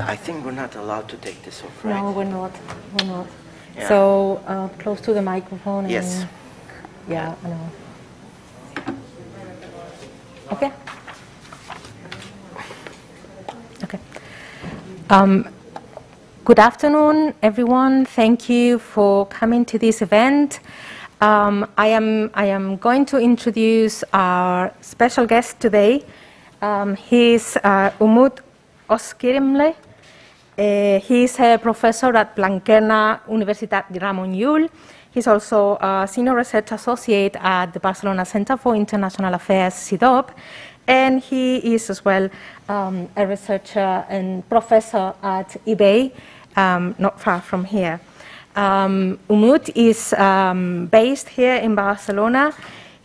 I think we're not allowed to take this off, right? No, we're not. We're not. Yeah. So uh, close to the microphone. Yes. And, yeah, I know. Okay. Okay. Um, good afternoon, everyone. Thank you for coming to this event. Um, I am I am going to introduce our special guest today. Um, he's uh, Umut Özkirimli. Uh, he's a professor at Blanquerna Universitat Ramon Llull. He's also a senior research associate at the Barcelona Center for International Affairs, CIDOB, and he is as well um, a researcher and professor at IBEI, um, not far from here. Um, Umut is um, based here in Barcelona.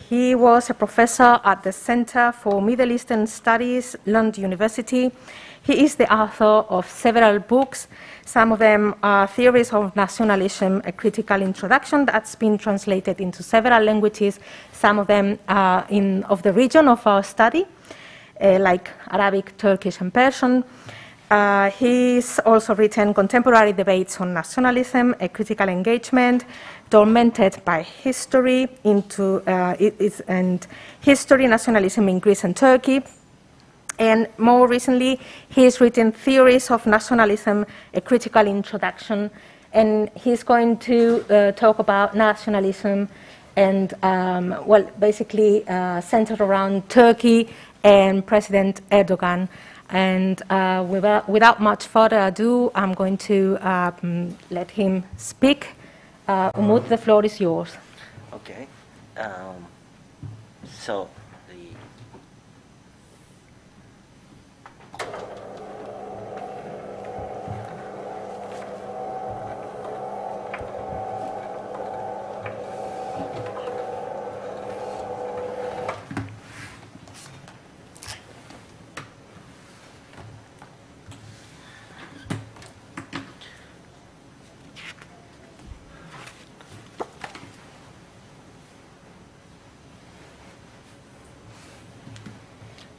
He was a professor at the Center for Middle Eastern Studies, Lund University. He is the author of several books. Some of them are Theories of Nationalism, a critical introduction that's been translated into several languages. Some of them are in, of the region of our study, uh, like Arabic, Turkish, and Persian. Uh, he's also written Contemporary Debates on Nationalism, a critical engagement, tormented by history into uh, it and history, nationalism in Greece and Turkey. And more recently, he's written Theories of Nationalism, a critical introduction. And he's going to uh, talk about nationalism and, um, well, basically uh, centered around Turkey and President Erdogan. And uh, without, without, much further ado, I'm going to um, let him speak. Uh, Umut, the floor is yours. Okay. Um, so, the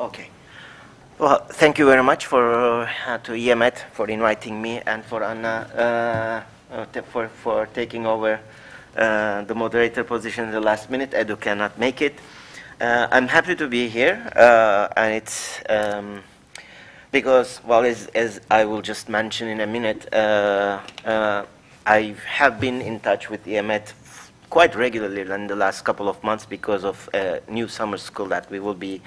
Okay. Well, thank you very much for uh, to IEMed for inviting me and for Anna uh, uh, for for taking over uh, the moderator position in the last minute. Edu cannot make it. Uh, I'm happy to be here, uh, and it's um, because well, as, as I will just mention in a minute, I have been in touch with IEMed quite regularly in the last couple of months because of a new summer school that we will be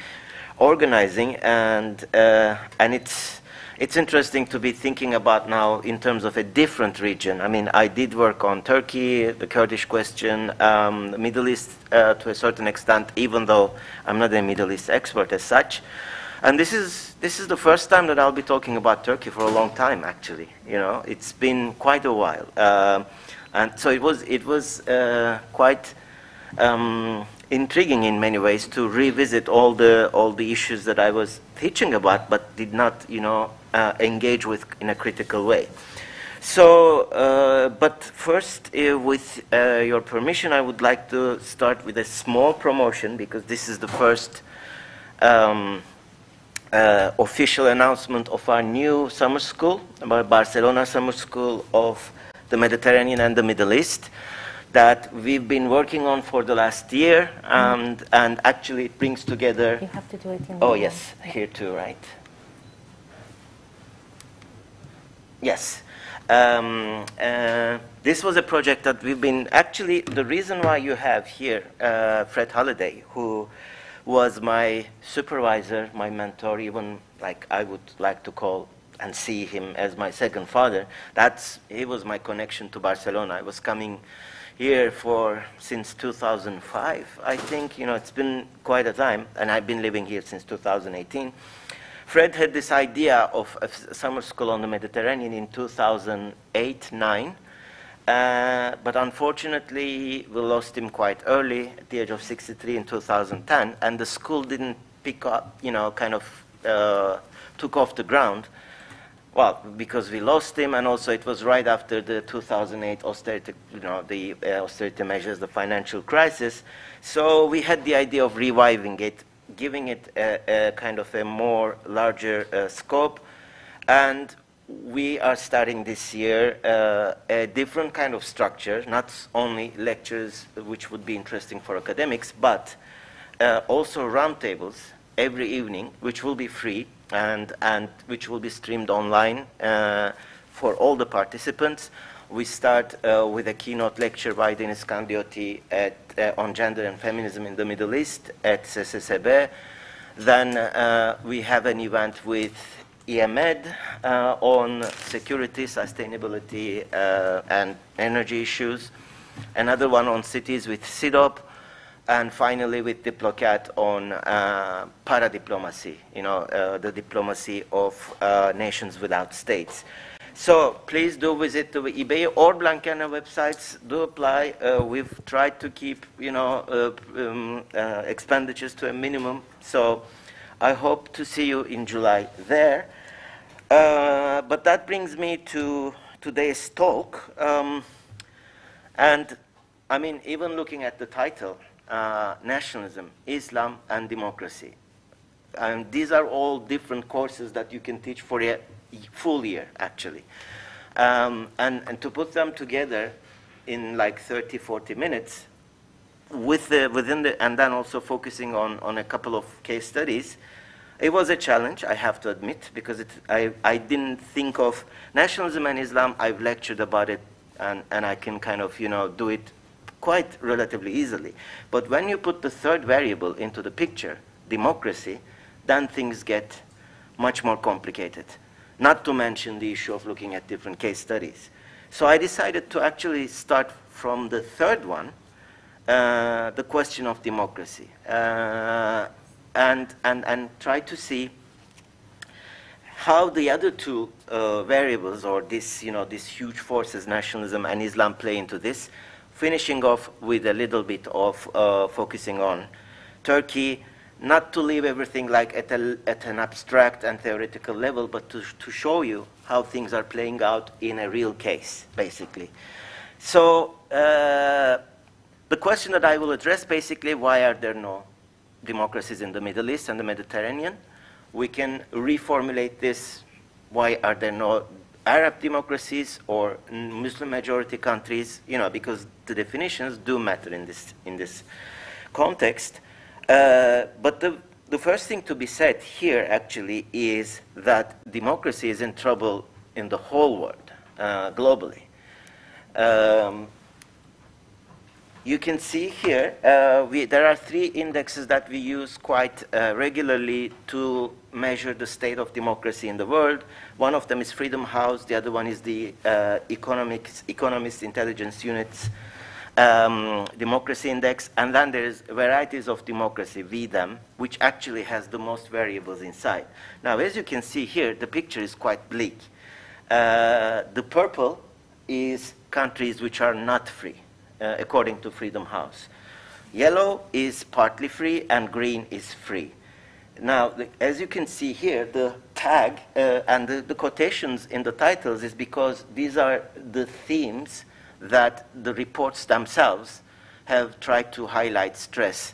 organizing, and uh, and it's it's interesting to be thinking about now in terms of a different region. I mean, I did work on Turkey, the Kurdish question, um, the Middle East uh, to a certain extent, even though I'm not a Middle East expert as such. And this is this is the first time that I'll be talking about Turkey for a long time. Actually, you know, it's been quite a while, uh, and so it was it was uh, quite. Um, intriguing in many ways to revisit all the all the issues that I was teaching about, but did not, you know, uh, engage with in a critical way. So, uh, but first, uh, with your permission, I would like to start with a small promotion because this is the first um, official announcement of our new summer school, our Barcelona Summer School of the Mediterranean and the Middle East that we've been working on for the last year, and, mm. and actually it brings together. You have to do it in Oh, yes, here too, right? Yes. Um, uh, this was a project that we've been actually the reason why you have here uh, Fred Halliday, who was my supervisor, my mentor, even like I would like to call and see him as my second father. That's he was my connection to Barcelona. I was coming here for since 2005. I think you know it's been quite a time, and I've been living here since 2018. Fred had this idea of a summer school on the Mediterranean in 2008-9, uh, but unfortunately we lost him quite early, at the age of 63 in 2010, and the school didn't pick up, you know, kind of uh, took off the ground. Well, because we lost him, and also it was right after the 2008 austerity, you know, the uh, austerity measures, the financial crisis. So we had the idea of reviving it, giving it a, a kind of a more larger uh, scope, and we are starting this year uh, a different kind of structure, not only lectures, which would be interesting for academics, but uh, also roundtables every evening, which will be free and, and which will be streamed online uh, for all the participants. We start uh, with a keynote lecture by Deniz Kandiyoti at, uh, on gender and feminism in the Middle East at CCCB. Then we have an event with IEMed uh, on security, sustainability, uh, and energy issues. Another one on cities with CIDOB. And finally, with Diplocat on uh, para-diplomacy, you know, uh, the diplomacy of uh, nations without states. So please do visit the IBEI or Blanquerna websites. Do apply. Uh, we've tried to keep, you know, um, expenditures to a minimum. So I hope to see you in July there. Uh, but that brings me to today's talk. Um, and I mean, even looking at the title, uh, Nationalism, Islam, and Democracy. And these are all different courses that you can teach for a full year, actually. Um, and, and to put them together in like 30, 40 minutes, with the, within the, and then also focusing on, on a couple of case studies, it was a challenge, I have to admit, because it, I, I didn't think of nationalism and Islam. I've lectured about it, and, and I can kind of, you know, do it quite relatively easily. But when you put the third variable into the picture, democracy, then things get much more complicated. Not to mention the issue of looking at different case studies. So I decided to actually start from the third one, uh, the question of democracy. Uh, and, and, and try to see how the other two uh, variables or this, you know, these huge forces, nationalism and Islam, play into this, finishing off with a little bit of uh, focusing on Turkey, not to leave everything like at, a, at an abstract and theoretical level, but to, to show you how things are playing out in a real case, basically. So uh, the question that I will address, basically, why are there no democracies in the Middle East and the Mediterranean. We can reformulate this. Why are there no Arab democracies or Muslim majority countries? You know, because the definitions do matter in this, in this context. Uh, but the, the first thing to be said here actually is that democracy is in trouble in the whole world, uh, globally. Um, you can see here, uh, we, there are three indexes that we use quite uh, regularly to measure the state of democracy in the world. One of them is Freedom House, the other one is the uh, Economics, Economist Intelligence Unit's um, Democracy Index, and then there's Varieties of Democracy, V-Dem, which actually has the most variables inside. Now, as you can see here, the picture is quite bleak. Uh, the purple is countries which are not free uh, according to Freedom House. Yellow is partly free and green is free. Now, as you can see here, the tag uh, and the, the, quotations in the titles is because these are the themes that the reports themselves have tried to highlight stress.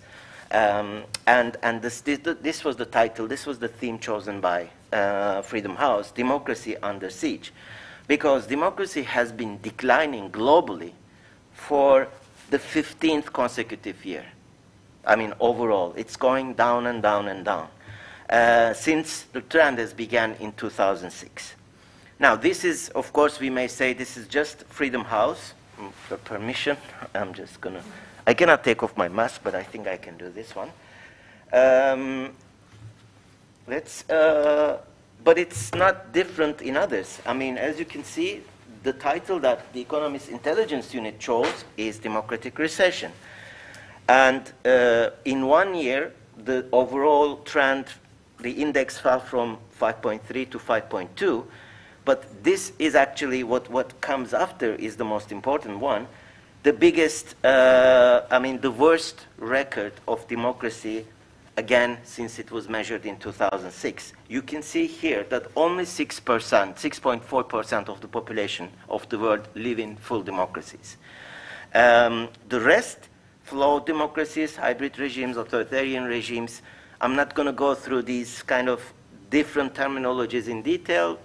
Um, and and this, this, this, was the title, this was the theme chosen by uh, Freedom House, Democracy Under Siege. Because democracy has been declining globally for the 15th consecutive year. I mean, overall, it's going down and down and down uh, since the trend has began in 2006. Now, this is, of course, we may say this is just Freedom House. Mm, for permission, I'm just gonna. I cannot take off my mask, but I think I can do this one. Um, let's. Uh, but it's not different in others. I mean, as you can see, the title that the Economist Intelligence Unit chose is Democratic Recession. And uh, in one year, the overall trend, the index fell from 5.3 to 5.2. But this is actually what, what comes after is the most important one. The biggest, uh, I mean, the worst record of democracy again since it was measured in 2006. You can see here that only 6%, 6.4% of the population of the world live in full democracies. Um, the rest, flawed democracies, hybrid regimes, authoritarian regimes. I'm not going to go through these kind of different terminologies in detail.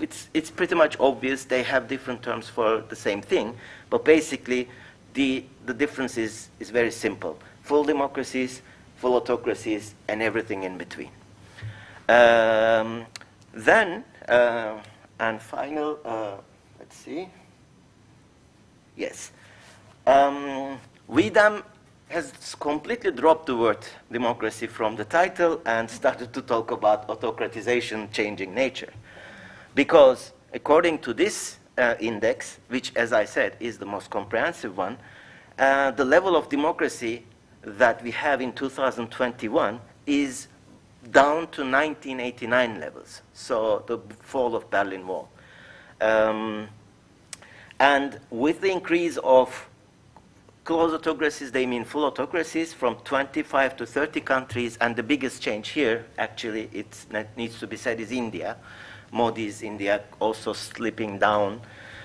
it's, it's pretty much obvious they have different terms for the same thing, but basically the, the difference is, is very simple. Full democracies, full autocracies, and everything in between. Um, then, uh, and final, uh, let's see. Yes. Um, V-Dem has completely dropped the word democracy from the title and started to talk about autocratization changing nature. Because according to this uh, index, which, as I said, is the most comprehensive one, uh, the level of democracy that we have in 2021 is down to 1989 levels, so the fall of Berlin Wall. Um, and with the increase of close autocracies, they mean full autocracies from 25 to 30 countries, and the biggest change here, actually, it needs to be said, is India. Modi's India also slipping down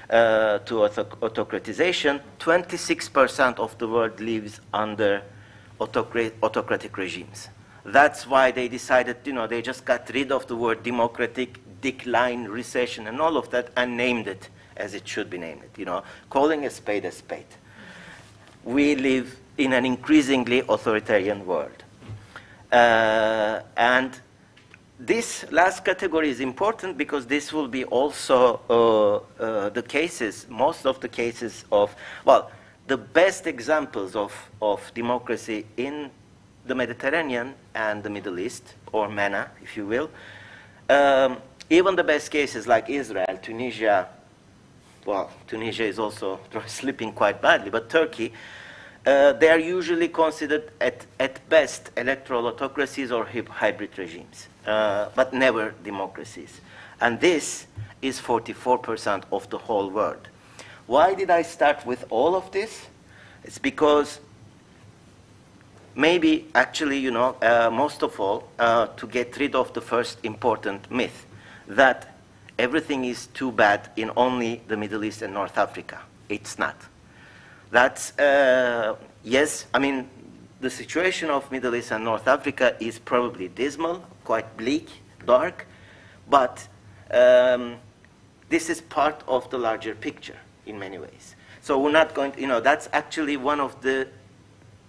uh, to autocratization. 26% of the world lives under autocratic regimes. That's why they decided, you know, they just got rid of the word democratic, decline, recession, and all of that, and named it as it should be named, you know, calling a spade a spade. We live in an increasingly authoritarian world. Uh, and this last category is important because this will be also uh, uh, the cases, most of the cases of, well, the best examples of, of democracy in the Mediterranean and the Middle East, or MENA, if you will. Um, even the best cases like Israel, Tunisia, well, Tunisia is also slipping quite badly, but Turkey, uh, they are usually considered at, at best electoral autocracies or hybrid regimes, uh, but never democracies. And this is 44% of the whole world. Why did I start with all of this? It's because maybe actually, you know, uh, most of all, uh, to get rid of the first important myth that everything is too bad in only the Middle East and North Africa. It's not. That's, uh, yes, I mean, the situation of Middle East and North Africa is probably dismal, quite bleak, dark, but um, this is part of the larger picture in many ways. So we're not going to, you know, that's actually one of the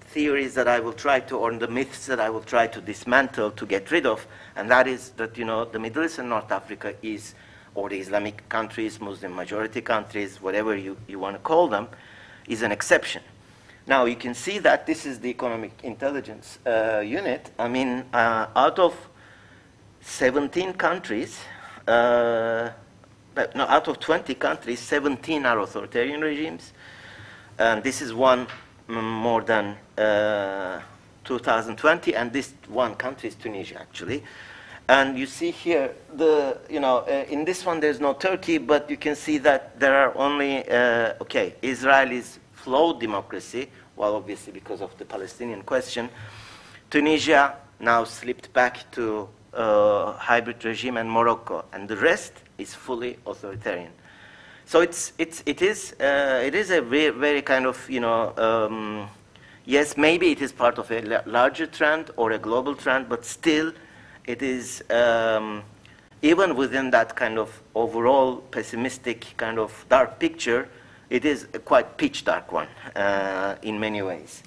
theories that I will try to, or the myths that I will try to dismantle to get rid of, and that is that, you know, the Middle East and North Africa is, or the Islamic countries, Muslim majority countries, whatever you, you want to call them, is an exception. Now, you can see that this is the economic intelligence uh, unit. I mean, uh, out of 17 countries, uh, no, out of 20 countries, 17 are authoritarian regimes. And this is one more than uh, 2020, and this one country is Tunisia, actually. And you see here, the, you know, uh, in this one there's no Turkey, but you can see that there are only, uh, okay, Israel is flawed democracy, well, obviously because of the Palestinian question. Tunisia now slipped back to uh, hybrid regime and Morocco, and the rest is fully authoritarian. So it's, it's, it, is, uh, it is a very, very kind of, you know, um, yes, maybe it is part of a larger trend or a global trend, but still it is, um, even within that kind of overall pessimistic kind of dark picture, it is a quite pitch dark one uh, in many ways.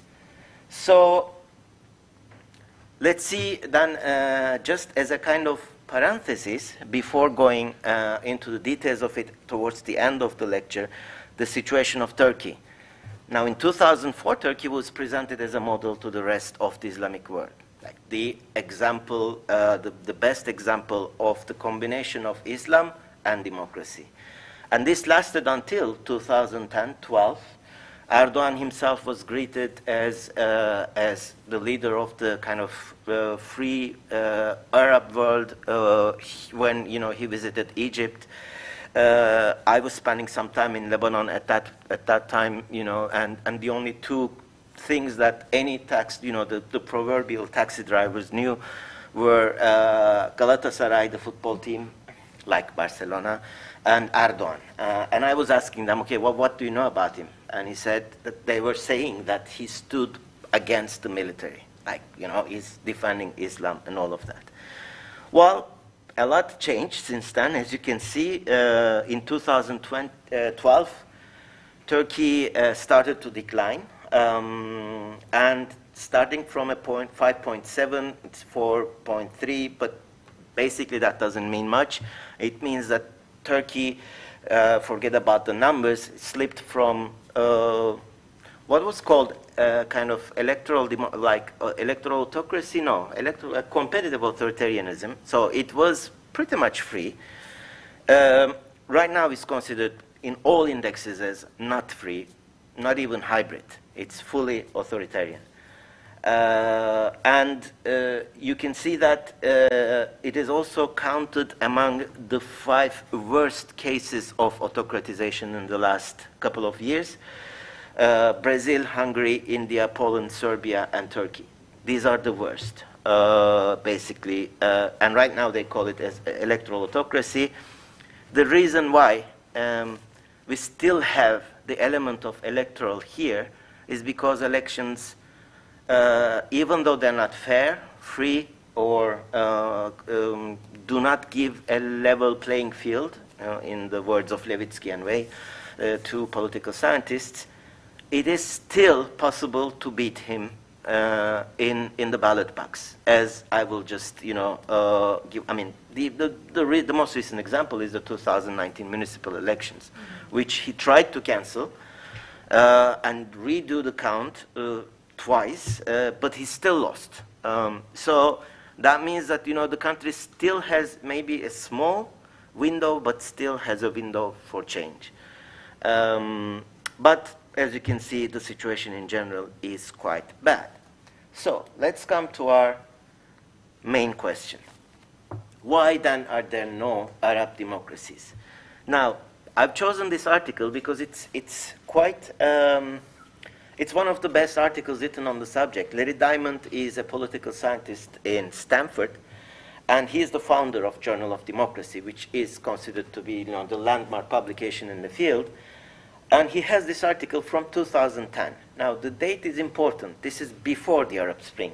So let's see then, uh, just as a kind of parenthesis before going uh, into the details of it towards the end of the lecture, the situation of Turkey. Now, in 2004, Turkey was presented as a model to the rest of the Islamic world. Like the example, uh, the, the best example of the combination of Islam and democracy. And this lasted until 2010 12, Erdogan himself was greeted as, uh, as the leader of the kind of uh, free uh, Arab world uh, when you know, he visited Egypt. Uh, I was spending some time in Lebanon at that, at that time, you know, and, and the only two things that any tax, you know, the, the proverbial taxi drivers knew were uh, Galatasaray, the football team, like Barcelona, and Erdogan. and I was asking them, okay, well, what do you know about him? and he said that they were saying that he stood against the military, like, you know, he's defending Islam and all of that. Well, a lot changed since then. As you can see, uh, in 2012, uh, Turkey uh, started to decline. Um, and starting from a point 5.7, it's 4.3, but basically that doesn't mean much. It means that Turkey, uh, forget about the numbers, slipped from uh, what was called uh, kind of electoral, like uh, electoral autocracy, no, electoral, uh, competitive authoritarianism. So it was pretty much free. Um, right now it's considered in all indexes as not free, not even hybrid. It's fully authoritarian. Uh, and uh, you can see that uh, it is also counted among the five worst cases of autocratization in the last couple of years. Uh, Brazil, Hungary, India, Poland, Serbia, and Turkey. These are the worst, uh, basically. Uh, and right now they call it as electoral autocracy. The reason why um, we still have the element of electoral here is because elections, uh, even though they're not fair, free, or uh, um, do not give a level playing field, uh, in the words of Levitsky and Way, to political scientists, it is still possible to beat him uh, in in the ballot box. As I will just you know uh, give. I mean the the the, re- the, most recent example is the 2019 municipal elections, mm-hmm. which he tried to cancel uh, and redo the count uh, twice, uh, but he still lost. Um, so that means that you know the country still has maybe a small window, but still has a window for change. Um, but as you can see, the situation in general is quite bad. So let's come to our main question. Why then are there no Arab democracies? Now, I've chosen this article because it's, it's quite, um, it's one of the best articles written on the subject. Larry Diamond is a political scientist in Stanford, and he is the founder of Journal of Democracy, which is considered to be you know, the landmark publication in the field. And he has this article from 2010. Now, the date is important. This is before the Arab Spring.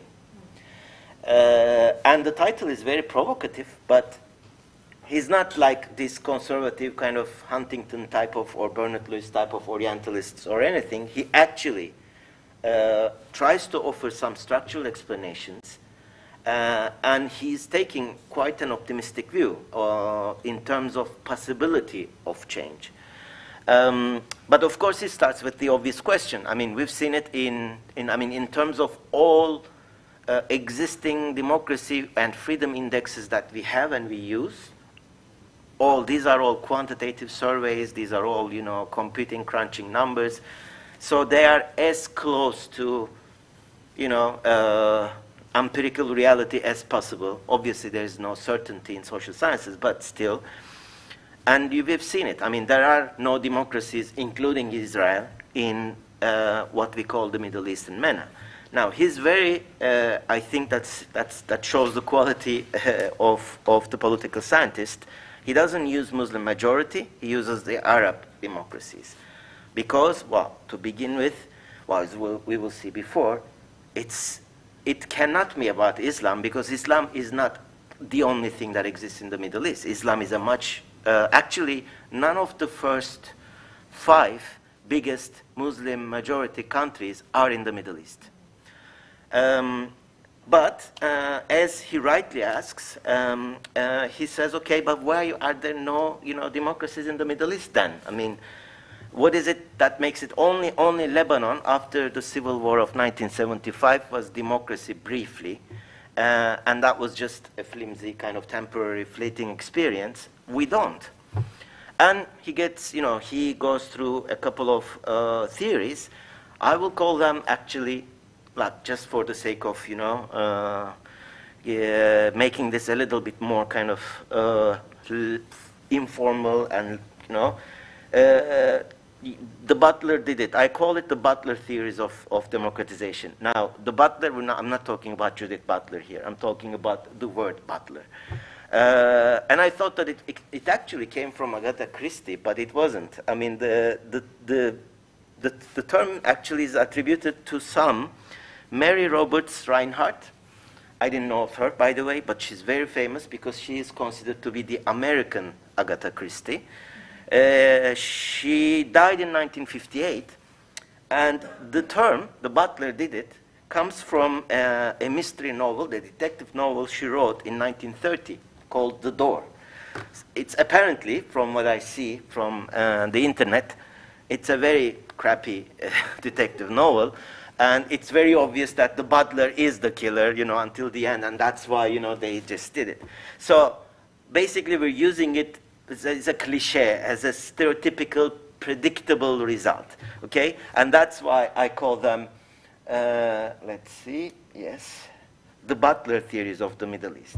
Uh, and the title is very provocative, but he's not like this conservative kind of Huntington type of or Bernard Lewis type of Orientalists or anything. He actually uh, tries to offer some structural explanations, uh, and he's taking quite an optimistic view uh, in terms of possibility of change. Um, but of course, it starts with the obvious question. I mean, we've seen it in, in I mean, in terms of all uh, existing democracy and freedom indexes that we have and we use. All these are all quantitative surveys. These are all, you know, computing, crunching numbers. So they are as close to, you know, uh, empirical reality as possible. Obviously, there is no certainty in social sciences, but still. And we've seen it. I mean, there are no democracies, including Israel, in uh, what we call the Middle East and MENA Now, he's very, uh, I think that's, that's, that shows the quality uh, of, of the political scientist. He doesn't use Muslim majority, he uses the Arab democracies. Because, well, to begin with, well, as we'll, see before, it's, it cannot be about Islam because Islam is not the only thing that exists in the Middle East. Islam is a much uh, actually, none of the first five biggest Muslim majority countries are in the Middle East. Um, but uh, as he rightly asks, um, uh, he says, okay, but why are there no you know, democracies in the Middle East then? I mean, what is it that makes it only, only Lebanon after the civil war of 1975 was democracy briefly? Uh, and that was just a flimsy kind of temporary fleeting experience. We don't. And he gets, you know, he goes through a couple of uh, theories. I will call them actually, like, just for the sake of, you know, uh, yeah, making this a little bit more kind of uh, informal and, you know, uh, the Butler did it. I call it the Butler theories of, of democratization. Now, the Butler, not, I'm not talking about Judith Butler here. I'm talking about the word Butler. Uh, and I thought that it, it, it, actually came from Agatha Christie, but it wasn't. I mean, the, the, the, the, the term actually is attributed to some Mary Roberts Rinehart. I didn't know of her, by the way, but she's very famous because she is considered to be the American Agatha Christie. Uh, she died in 1958, and the term, the butler did it, comes from uh, a mystery novel, the detective novel she wrote in 1930 called The Door. It's apparently, from what I see from uh, the internet, it's a very crappy uh, detective novel, and it's very obvious that the butler is the killer, you know, until the end, and that's why, you know, they just did it. So basically, we're using it as a, as a cliche, as a stereotypical, predictable result, okay? And that's why I call them, uh, let's see, yes, the butler theories of the Middle East.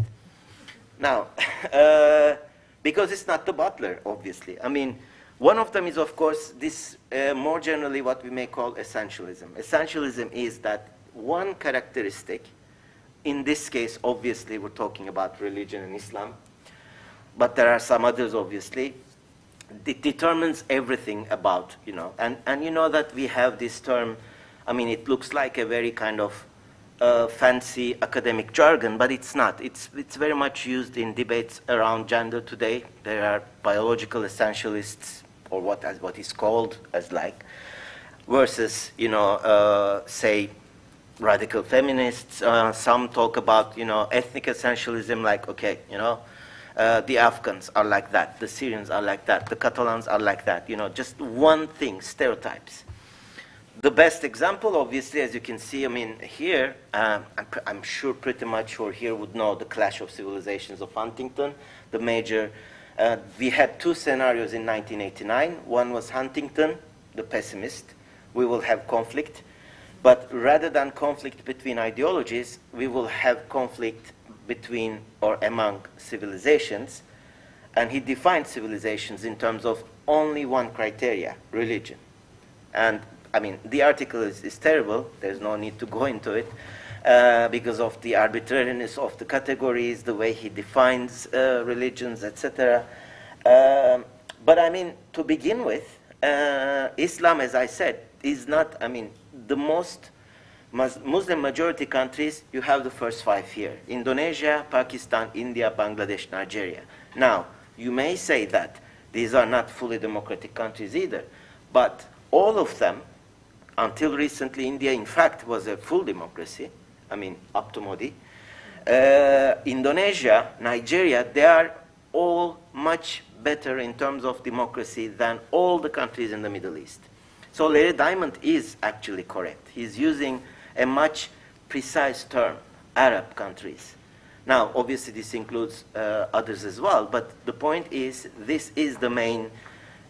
Now, uh, because it's not the butler, obviously. I mean, one of them is, of course, this uh, more generally what we may call essentialism. Essentialism is that one characteristic, in this case, obviously, we're talking about religion and Islam, but there are some others, obviously. It determines everything about, you know, and, and you know that we have this term, I mean, it looks like a very kind of uh, fancy academic jargon, but it's not. It's, it's very much used in debates around gender today. There are biological essentialists or what, as, what is called as like, versus, you know, uh, say, radical feminists. Uh, some talk about, you know, ethnic essentialism, like, okay, you know, uh, the Afghans are like that, the Syrians are like that, the Catalans are like that, you know, just one thing, stereotypes. The best example, obviously, as you can see, I mean, here, um, I'm, I'm, sure pretty much who here would know the Clash of Civilizations of Huntington, the major uh, we had two scenarios in 1989. One was Huntington, the pessimist. We will have conflict. But rather than conflict between ideologies, we will have conflict between or among civilizations. And he defined civilizations in terms of only one criteria religion. And I mean, the article is, is terrible. There's no need to go into it. Uh, because of the arbitrariness of the categories, the way he defines uh, religions, etc. Um, but I mean, to begin with, uh, Islam, as I said, is not, I mean, the most Muslim majority countries, you have the first five here Indonesia, Pakistan, India, Bangladesh, Nigeria. Now, you may say that these are not fully democratic countries either, but all of them, until recently, India, in fact, was a full democracy. I mean, up to Modi. Uh, Indonesia, Nigeria, they are all much better in terms of democracy than all the countries in the Middle East. So Larry Diamond is actually correct. He's using a much precise term, Arab countries. Now, obviously, this includes uh, others as well, but the point is, this is the main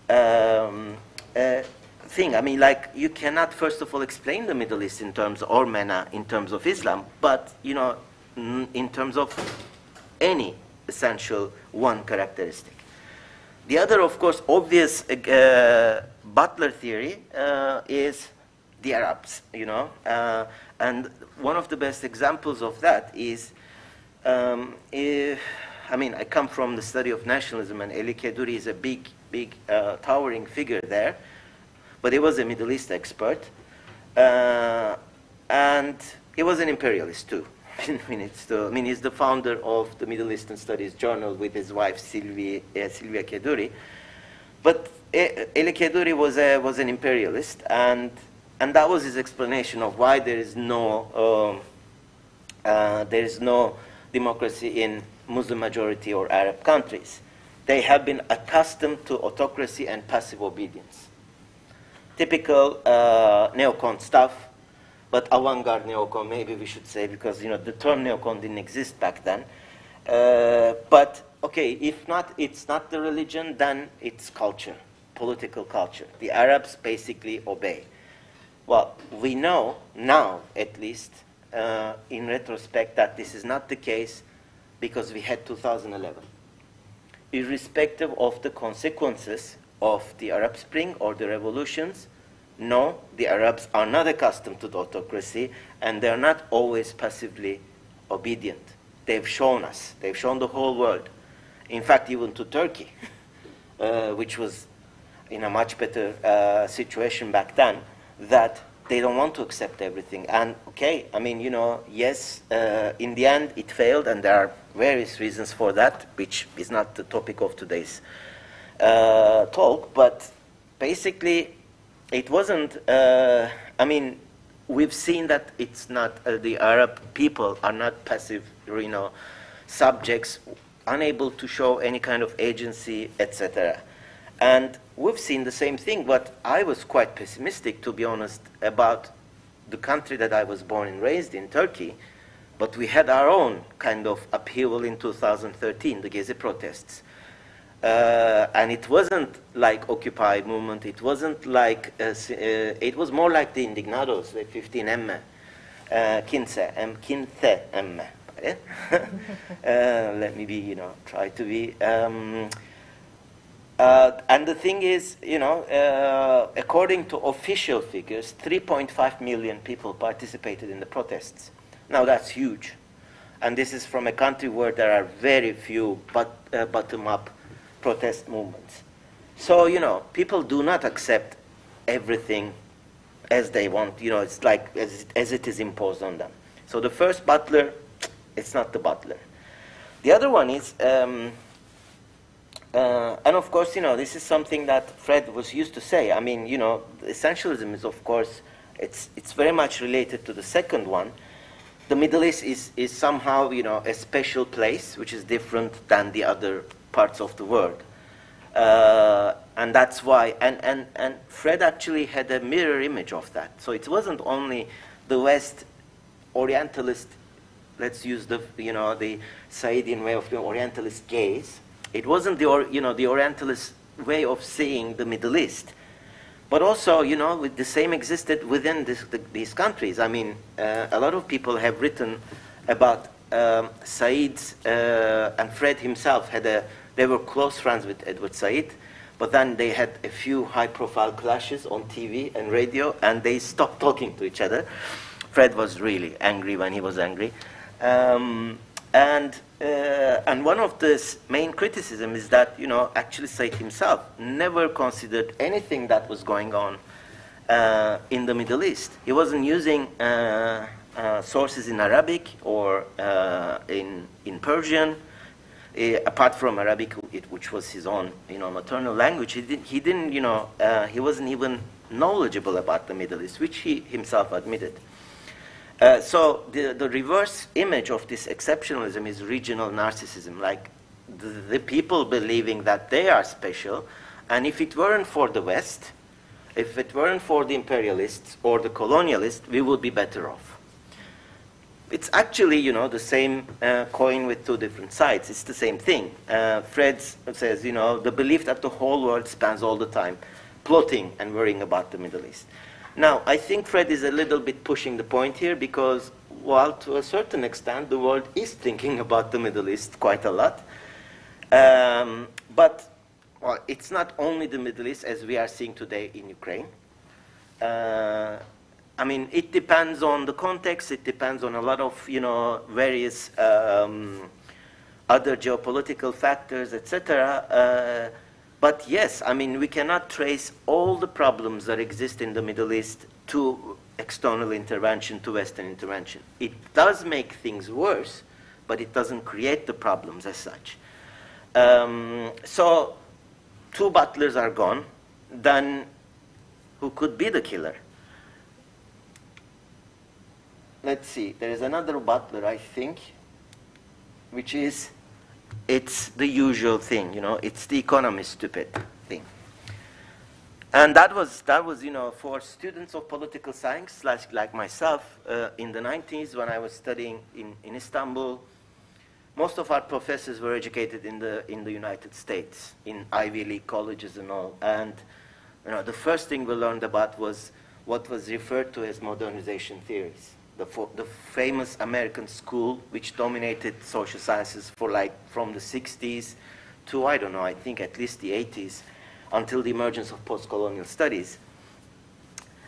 um, uh, thing. I mean, like, you cannot, first of all, explain the Middle East in terms, or MENA in terms of Islam, but, you know, in terms of any essential one characteristic. The other, of course, obvious uh, Butler theory uh, is the Arabs, you know. Uh, and one of the best examples of that is, um, if, I mean, I come from the study of nationalism, and Elie Kedourie is a big, big, uh, towering figure there but he was a Middle East expert. Uh, and he was an imperialist too. I mean, the, I mean, he's the founder of the Middle Eastern Studies Journal with his wife Sylvia, uh, Sylvia Kedourie. But Elie Kedourie was, a, was an imperialist, and, and that was his explanation of why there is no, um, uh, there is no democracy in Muslim majority or Arab countries. They have been accustomed to autocracy and passive obedience typical uh, neocon stuff, but avant-garde neocon, maybe we should say, because you know the term neocon didn't exist back then. Uh, but okay, if not, it's not the religion, then it's culture, political culture. The Arabs basically obey. Well, we know now, at least, uh, in retrospect, that this is not the case because we had 2011. Irrespective of the consequences of the Arab Spring or the revolutions, no, the Arabs are not accustomed to the autocracy and they're not always passively obedient. They've shown us, they've shown the whole world. In fact, even to Turkey, uh, which was in a much better uh, situation back then, that they don't want to accept everything. And okay, I mean, you know, yes, uh, in the end it failed, and there are various reasons for that, which is not the topic of today's uh, talk. But basically, it wasn't. Uh, I mean, we've seen that it's not uh, the Arab people are not passive, you know, subjects, unable to show any kind of agency, etc. And we've seen the same thing, but I was quite pessimistic, to be honest, about the country that I was born and raised in, Turkey. But we had our own kind of upheaval in 2013, the Gezi protests. Uh, and it wasn't like Occupy movement. It wasn't like, uh, uh, it was more like the Indignados, the 15 M, uh, 15 M, 15 M. uh, let me be, you know, try to be. Um, uh, and the thing is, you know, uh, according to official figures, 3.5 million people participated in the protests. Now that's huge. And this is from a country where there are very few but, uh, bottom-up protest movements. So, you know, people do not accept everything as they want. You know, it's like as, as it is imposed on them. So the first butler, it's not the butler. The other one is... Um, uh, and of course, you know, this is something that Fred was used to say. I mean, you know, essentialism is, of course, it's, it's very much related to the second one. The Middle East is, is somehow, you know, a special place, which is different than the other parts of the world. Uh, and that's why, and, and, and Fred actually had a mirror image of that. So it wasn't only the West Orientalist, let's use the, you know, the Saidian way of the Orientalist gaze, it wasn't the, you know, the Orientalist way of seeing the Middle East. But also, you know, the same existed within this, the, these countries. I mean, uh, a lot of people have written about um, Said's, uh, and Fred himself had a, they were close friends with Edward Said, but then they had a few high-profile clashes on TV and radio, and they stopped talking to each other. Fred was really angry when he was angry. Um, and, uh, and one of the main criticism is that, you know, actually Said himself never considered anything that was going on uh, in the Middle East. He wasn't using uh, uh sources in Arabic or uh, in, in Persian, uh, apart from Arabic, which was his own, you know, maternal language. He, did, he didn't, you know, he wasn't even knowledgeable about the Middle East, which he himself admitted. Uh, so the, the reverse image of this exceptionalism is regional narcissism, like the, the, people believing that they are special, and if it weren't for the West, if it weren't for the imperialists or the colonialists, we would be better off. It's actually, you know, the same uh, coin with two different sides. It's the same thing. Uh, Fred says, you know, the belief that the whole world spends all the time plotting and worrying about the Middle East. Now, I think Fred is a little bit pushing the point here because, while to a certain extent the world is thinking about the Middle East quite a lot, um, but well, it's not only the Middle East as we are seeing today in Ukraine. Uh, I mean, it depends on the context. It depends on a lot of, you know, various um, other geopolitical factors, etc. Uh, but yes, I mean, we cannot trace all the problems that exist in the Middle East to external intervention, to Western intervention. It does make things worse, but it doesn't create the problems as such. Um, so, two butlers are gone. Then, who could be the killer? Let's see, there is another butler, I think, which is it's the usual thing, you know, it's the economy stupid thing. And that was, that was, you know, for students of political science, like, like myself, uh, in the 90s when I was studying in, in Istanbul, most of our professors were educated in the, in the United States, in Ivy League colleges and all. And, you know, the first thing we learned about was what was referred to as modernization theories the, the famous American school which dominated social sciences for like from the 60s to, I don't know, I think at least the 80s until the emergence of post-colonial studies.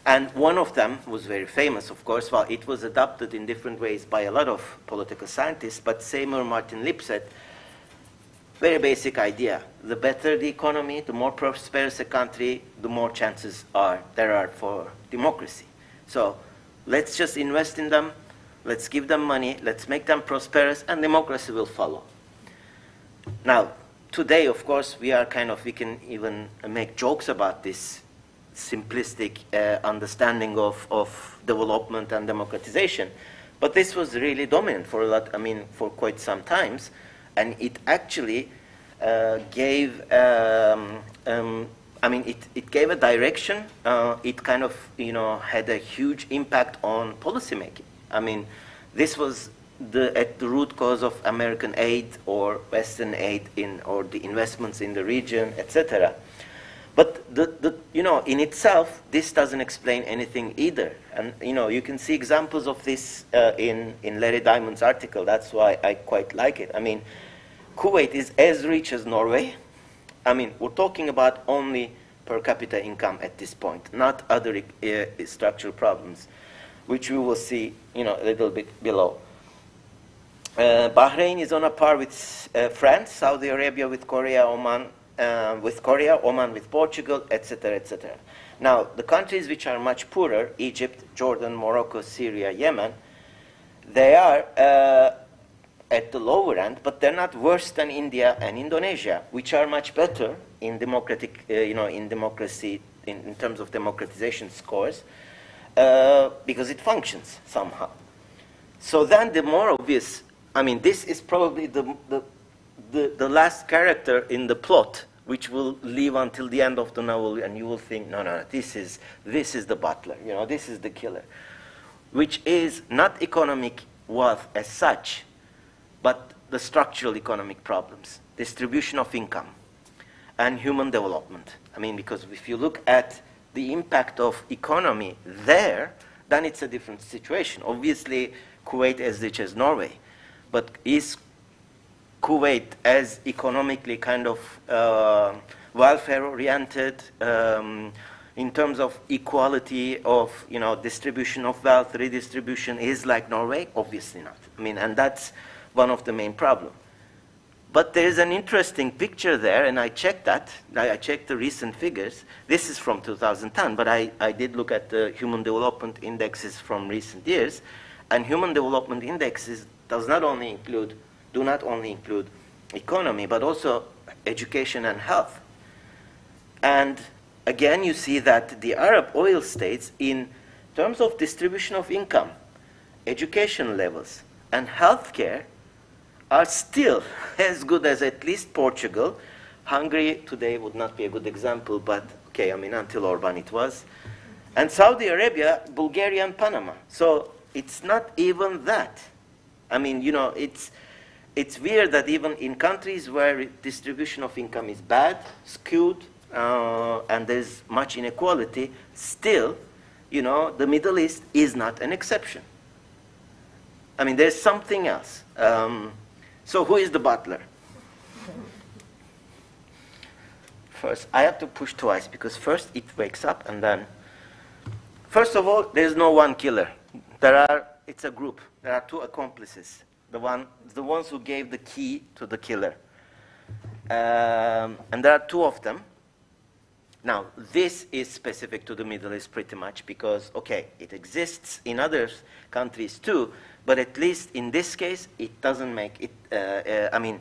And one of them was very famous, of course. Well, it was adopted in different ways by a lot of political scientists, but Seymour Martin Lipset, very basic idea. The better the economy, the more prosperous a country, the more chances are there are for democracy. So let's just invest in them, let's give them money, let's make them prosperous, and democracy will follow. Now, today, of course, we are kind of, we can even make jokes about this simplistic uh, understanding of, of development and democratization. But this was really dominant for a lot, I mean, for quite some times. And it actually uh, gave, um, um, I mean, it, it gave a direction. Uh, it kind of, you know, had a huge impact on policymaking. I mean, this was the, at the root cause of American aid or Western aid in, or the investments in the region, etc. But the, the, you know, in itself, this doesn't explain anything either. And you know, you can see examples of this uh, in, in Larry Diamond's article. That's why I quite like it. I mean, Kuwait is as rich as Norway. I mean, we're talking about only per capita income at this point, not other uh, structural problems, which we will see, you know, a little bit below. Uh, Bahrain is on a par with uh, France, Saudi Arabia with Korea, Oman uh, with Korea, Oman with Portugal, etc., etc. Now, the countries which are much poorer, Egypt, Jordan, Morocco, Syria, Yemen, they are uh, at the lower end, but they're not worse than India and Indonesia, which are much better in democratic, uh, you know, in democracy, in, in, terms of democratization scores, uh, because it functions somehow. So then the more obvious, I mean, this is probably the, the the, the last character in the plot, which will live until the end of the novel, and you will think, no, no, no, this is, this is the butler, you know, this is the killer, which is not economic wealth as such, but the structural economic problems, distribution of income, and human development. I mean, because if you look at the impact of economy there, then it's a different situation. Obviously, Kuwait as rich as Norway, but is Kuwait as economically kind of uh, welfare-oriented um, in terms of equality of you know distribution of wealth, redistribution is like Norway? Obviously not. I mean, and that's one of the main problems. But there is an interesting picture there, and I checked that. I, checked the recent figures. This is from 2010, but I, I did look at the human development indexes from recent years. And human development indexes does not only include do not only include economy, but also education and health. And again, you see that the Arab oil states, in terms of distribution of income, education levels, and healthcare, are still as good as at least Portugal. Hungary today would not be a good example, but okay, I mean, until Orban it was. And Saudi Arabia, Bulgaria, and Panama. So it's not even that. I mean, you know, it's it's weird that even in countries where distribution of income is bad, skewed, uh, and there's much inequality, still, you know, the Middle East is not an exception. I mean, there's something else. Um, so who is the butler? First, I have to push twice because first it wakes up and then, first of all, there's no one killer. There are, it's a group. There are two accomplices the, one, the ones who gave the key to the killer. Um, and there are two of them. Now, this is specific to the Middle East pretty much because, okay, it exists in other countries too, but at least in this case, it doesn't make it, uh, uh, I mean,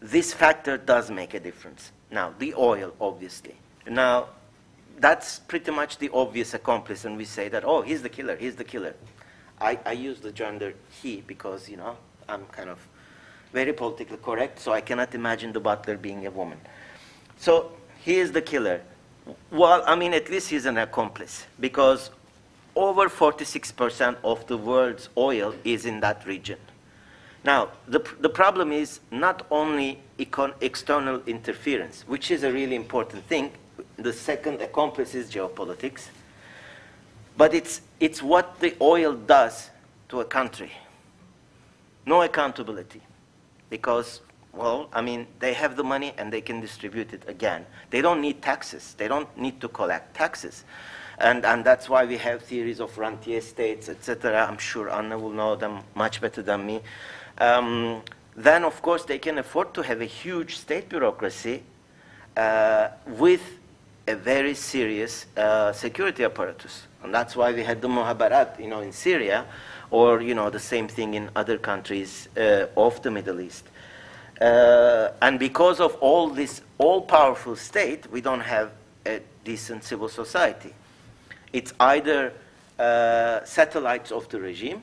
this factor does make a difference. Now, the oil, obviously. Now, that's pretty much the obvious accomplice, and we say that, oh, he's the killer, he's the killer. I, I use the gender he because, you know, I'm kind of very politically correct, so I cannot imagine the butler being a woman. So he is the killer. Well, I mean, at least he's an accomplice because over 46% of the world's oil is in that region. Now, the, the problem is not only external interference, which is a really important thing. The second accomplice is geopolitics. But it's, it's what the oil does to a country no accountability because, well, I mean, they have the money and they can distribute it again. They don't need taxes. They don't need to collect taxes. And, and that's why we have theories of rentier states, etc. I'm sure Anna will know them much better than me. Um, then, of course, they can afford to have a huge state bureaucracy uh, with a very serious uh, security apparatus. And that's why we had the Muhabarat, you know, in Syria, or, you know, the same thing in other countries uh, of the Middle East. Uh, and because of all this all-powerful state, we don't have a decent civil society. It's either uh, satellites of the regime,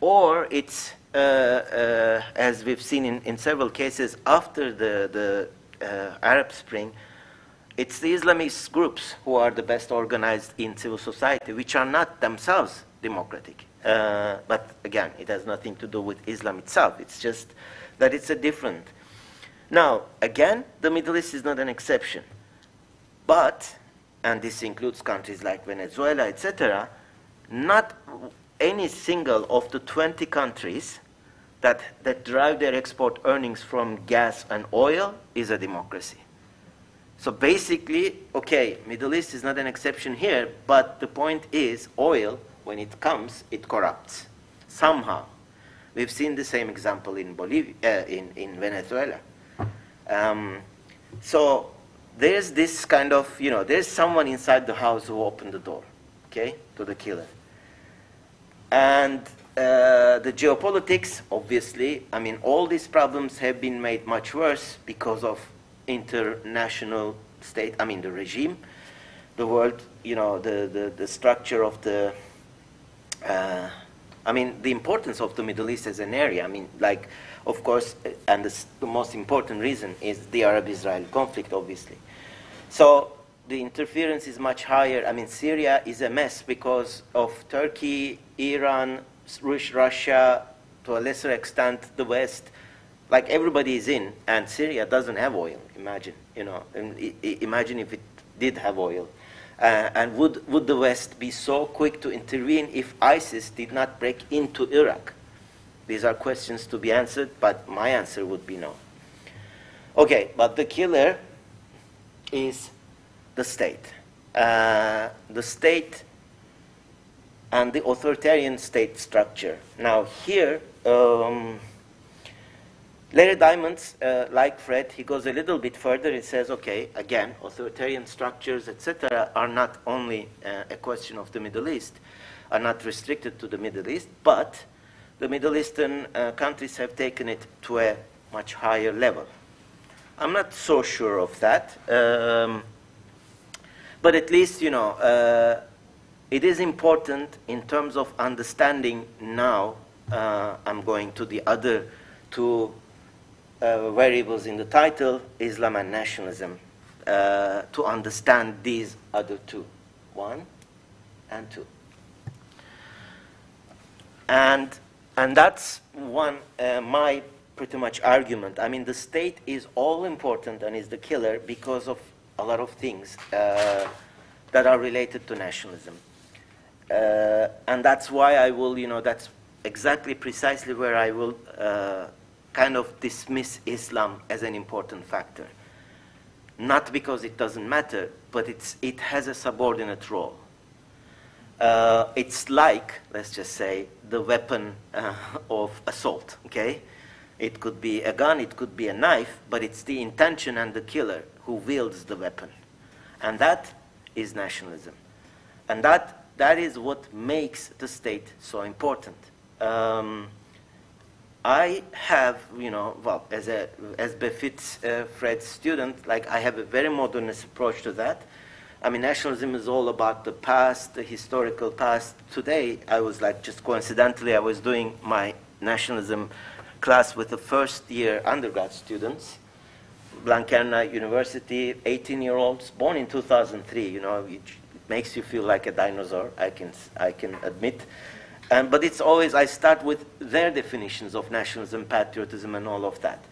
or it's, uh, uh, as we've seen in, in several cases after the, the uh, Arab Spring, it's the Islamist groups who are the best organized in civil society, which are not themselves democratic. Uh, but again, it has nothing to do with Islam itself. It's just that it's a different. Now, again, the Middle East is not an exception. But, and this includes countries like Venezuela, etc., not any single of the 20 countries that, that derive their export earnings from gas and oil is a democracy. So basically, okay, Middle East is not an exception here, but the point is oil, when it comes, it corrupts somehow. We've seen the same example in Bolivia, uh, in, in Venezuela. Um, so there's this kind of, you know, there's someone inside the house who opened the door, okay, to the killer. And uh, the geopolitics, obviously, I mean, all these problems have been made much worse because of international state, I mean, the regime, the world, you know, the, the, the structure of the, uh, I mean, the importance of the Middle East as an area. I mean, like, of course, and the, the most important reason is the Arab-Israel conflict, obviously. So the interference is much higher. I mean, Syria is a mess because of Turkey, Iran, Russia, to a lesser extent, the West. Like everybody is in, and Syria doesn't have oil. Imagine, you know, imagine if it did have oil. Uh, and would, would the West be so quick to intervene if ISIS did not break into Iraq? These are questions to be answered, but my answer would be no. Okay, but the killer is the state. Uh, the state and the authoritarian state structure. Now, here, um, Larry Diamonds, uh, like Fred, he goes a little bit further. He says, okay, again, authoritarian structures, etc., are not only uh, a question of the Middle East, are not restricted to the Middle East, but the Middle Eastern uh, countries have taken it to a much higher level. I'm not so sure of that, um, but at least, you know, uh, it is important in terms of understanding now. Uh, I'm going to the other two uh, variables in the title, Islam and nationalism, uh, to understand these other two, one and two. And, and that's one, uh, my pretty much argument. I mean, the state is all important and is the killer because of a lot of things uh, that are related to nationalism. Uh, and that's why I will, you know, that's exactly precisely where I will uh, kind of dismiss Islam as an important factor. Not because it doesn't matter, but it's, it has a subordinate role. Uh, it's like, let's just say, the weapon uh, of assault, okay? It could be a gun, it could be a knife, but it's the intention and the killer who wields the weapon. And that is nationalism. And that, that is what makes the state so important. Um, I have, you know, well, as, a, as befits uh, Fred's student, like I have a very modernist approach to that. I mean, nationalism is all about the past, the historical past. Today, I was like, just coincidentally, I was doing my nationalism class with the first year undergrad students, Blanquerna University, 18 year olds, born in 2003. You know, it makes you feel like a dinosaur, I can, I can admit. But it's always, I start with their definitions of nationalism, patriotism, and all of that.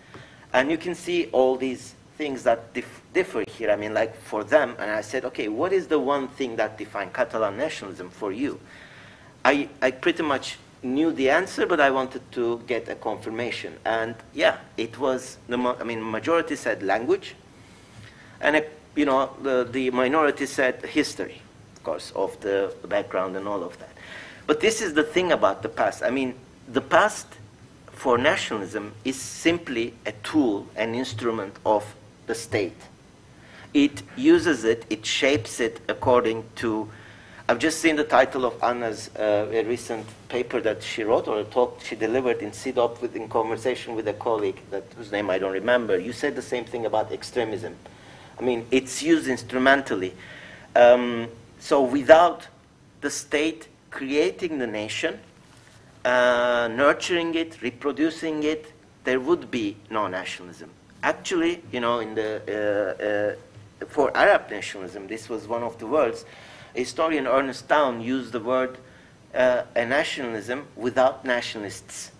And you can see all these things that dif differ here. I mean, like for them, and I said, okay, what is the one thing that defines Catalan nationalism for you? I, I pretty much knew the answer, but I wanted to get a confirmation. And yeah, it was, the I mean, majority said language, and, you know, the, the minority said history, of course, of the background and all of that. But this is the thing about the past. I mean, the past for nationalism is simply a tool, an instrument of the state. it uses it, it shapes it according to. I've just seen the title of Anna's uh, recent paper that she wrote or a talk she delivered in CIDOB with, in conversation with a colleague that, whose name I don't remember. You said the same thing about extremism. I mean, it's used instrumentally. Um, so without the state creating the nation, uh, nurturing it, reproducing it, there would be no nationalism. Actually, you know, in the, uh, uh, for Arab nationalism, this was one of the words. Historian Ernest Dawn used the word uh, a nationalism without nationalists.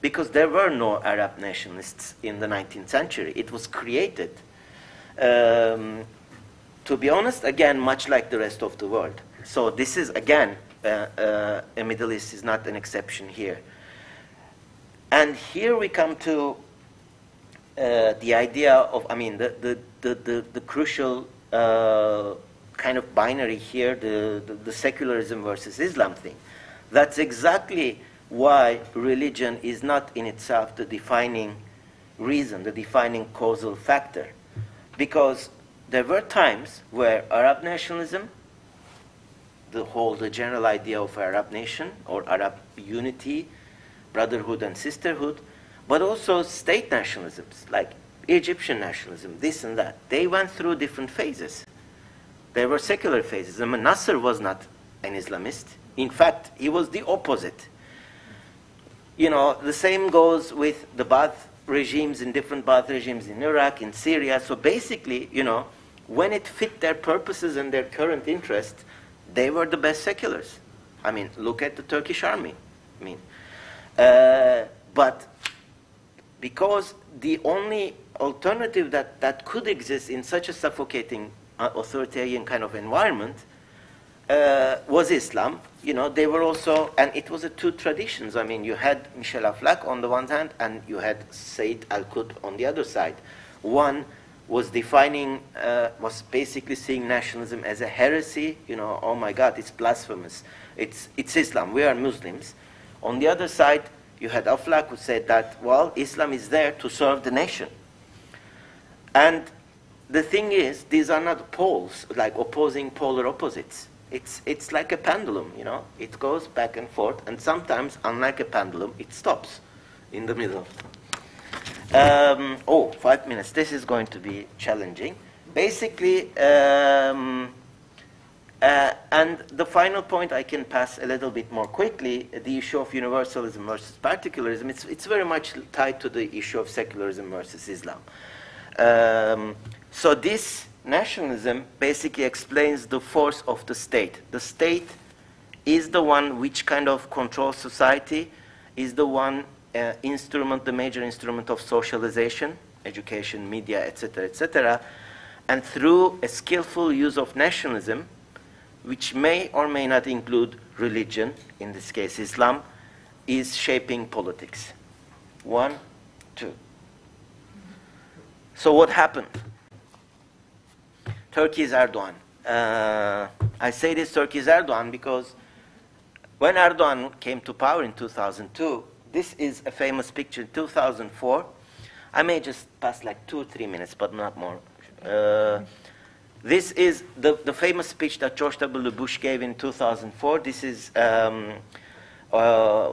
Because there were no Arab nationalists in the 19th century. It was created. Um, to be honest, again, much like the rest of the world. So this is, again, uh, uh, a Middle East is not an exception here. And here we come to uh, the idea of, I mean, the, the, the, the, the crucial uh, kind of binary here, the, the, the, secularism versus Islam thing. That's exactly why religion is not in itself the defining reason, the defining causal factor. Because there were times where Arab nationalism, the whole, the general idea of Arab nation or Arab unity, brotherhood and sisterhood, but also state nationalisms, like Egyptian nationalism, this and that. They went through different phases. There were secular phases. Mean, Nasser was not an Islamist. In fact, he was the opposite. You know, the same goes with the Ba'ath regimes in different Ba'ath regimes in Iraq, in Syria. So basically, you know, when it fit their purposes and their current interest, they were the best seculars. I mean, look at the Turkish army. I mean, uh, but because the only alternative that, that could exist in such a suffocating uh, authoritarian kind of environment uh, was Islam. You know, they were also, and it was a two traditions. I mean, you had Michel Aflaq on the one hand, and you had Said Al-Qutb on the other side. One was defining, uh, was basically seeing nationalism as a heresy. You know, oh my God, it's blasphemous. It's, it's Islam. We are Muslims. On the other side, you had Aflaq who said that, well, Islam is there to serve the nation. And the thing is, these are not poles, like opposing polar opposites. It's, it's like a pendulum, you know. It goes back and forth, and sometimes, unlike a pendulum, it stops in the middle. Um, oh, five minutes. This is going to be challenging. Basically, um, uh, and the final point I can pass a little bit more quickly, the issue of universalism versus particularism, it's, it's very much tied to the issue of secularism versus Islam. Um, so this nationalism basically explains the force of the state. The state is the one which kind of controls society, is the one uh, instrument, the major instrument of socialization, education, media, etc., etc., and through a skillful use of nationalism, which may or may not include religion, in this case Islam, is shaping politics. One, two. So what happened? Turkey's Erdogan. Uh, I say this Turkey's Erdogan because when Erdogan came to power in 2002, this is a famous picture in 2004. I may just pass like two or three minutes, but not more. Uh, this is the, the famous speech that George W. Bush gave in 2004. This is um, uh,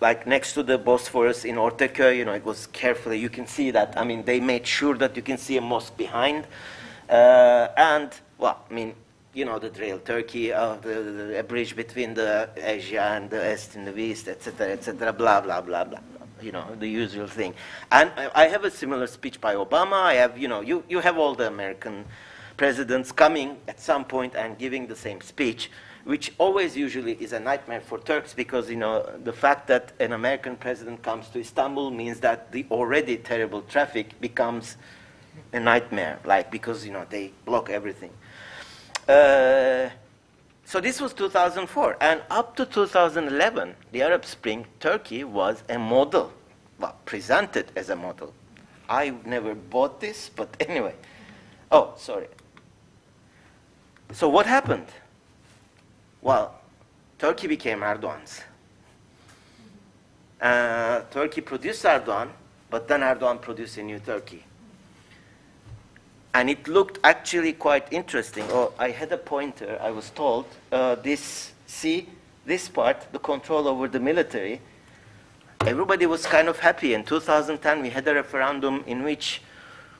like next to the Bosphorus in Ortaköy. You know, it was carefully. You can see that. I mean, they made sure that you can see a mosque behind. Uh, and well, I mean, you know the drill. Turkey, uh, the, the, a bridge between the Asia and the East and the West, etc., etc. Blah blah blah blah you know, the usual thing. And I have a similar speech by Obama. I have, you know, you, you have all the American presidents coming at some point and giving the same speech, which always usually is a nightmare for Turks because you know the fact that an American president comes to Istanbul means that the already terrible traffic becomes a nightmare, like because you know they block everything. Uh, so this was 2004, and up to 2011, the Arab Spring, Turkey was a model, well, presented as a model. I never bought this, but anyway. Oh, sorry. So what happened? Well, Turkey became Erdogan's. Uh, Turkey produced Erdogan, but then Erdogan produced a new Turkey. and it looked actually quite interesting. Oh, I had a pointer, I was told. Uh, this, see, this part, the control over the military, everybody was kind of happy. In 2010, we had a referendum in which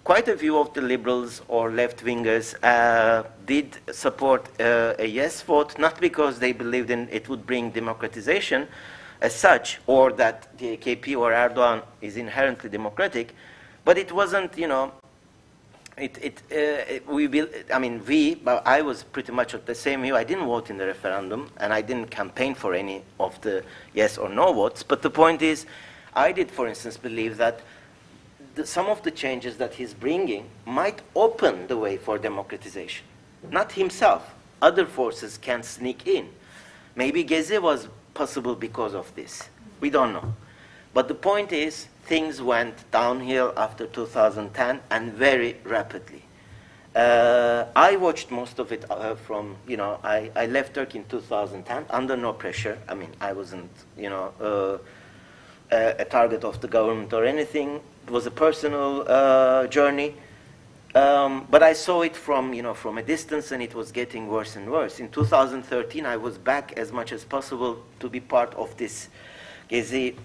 quite a few of the liberals or left-wingers uh, did support uh, a yes vote, not because they believed in it would bring democratization as such, or that the AKP or Erdogan is inherently democratic, but it wasn't, you know, it, it, uh, we will, I mean, we, but I was pretty much of the same view. I didn't vote in the referendum, and I didn't campaign for any of the yes or no votes. But the point is, I did, for instance, believe that the, some of the changes that he's bringing might open the way for democratization. Not himself. Other forces can sneak in. Maybe Gezi was possible because of this. We don't know. But the point is, things went downhill after 2010 and very rapidly. Uh, I watched most of it uh, from, you know, I, I left Turkey in 2010 under no pressure. I mean, I wasn't, you know, uh, a, a, target of the government or anything. It was a personal uh, journey. Um, but I saw it from, you know, from a distance and it was getting worse and worse. In 2013, I was back as much as possible to be part of this Gezi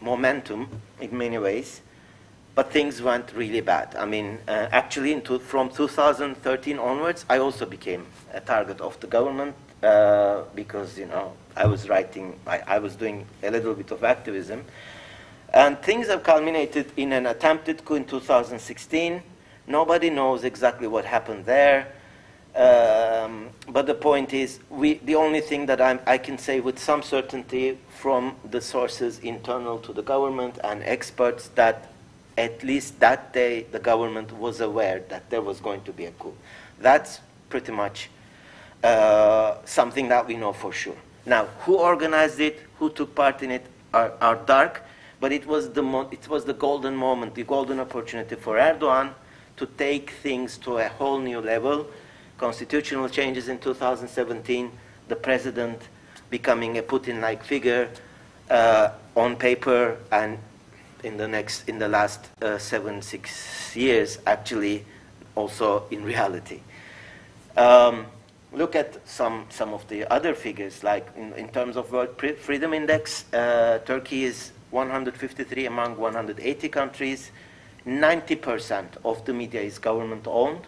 momentum in many ways, but things went really bad. I mean, uh, actually, to, from 2013 onwards, I also became a target of the government uh, because, you know, I was writing, I, I, was doing a little bit of activism. And things have culminated in an attempted coup in 2016. Nobody knows exactly what happened there. Um, but the point is, we, the only thing that I'm, i can say with some certainty from the sources internal to the government and experts that at least that day the government was aware that there was going to be a coup. That's pretty much uh, something that we know for sure. Now, who organized it, who took part in it, are, are dark, but it was, the it was the golden moment, the golden opportunity for Erdogan to take things to a whole new level constitutional changes in 2017, the president becoming a Putin-like figure uh, on paper and in the next, in the last uh, seven, six years, actually also in reality. Um, look at some, some of the other figures, like in, in terms of World Freedom Index, uh, Turkey is 153 among 180 countries. 90% of the media is government owned.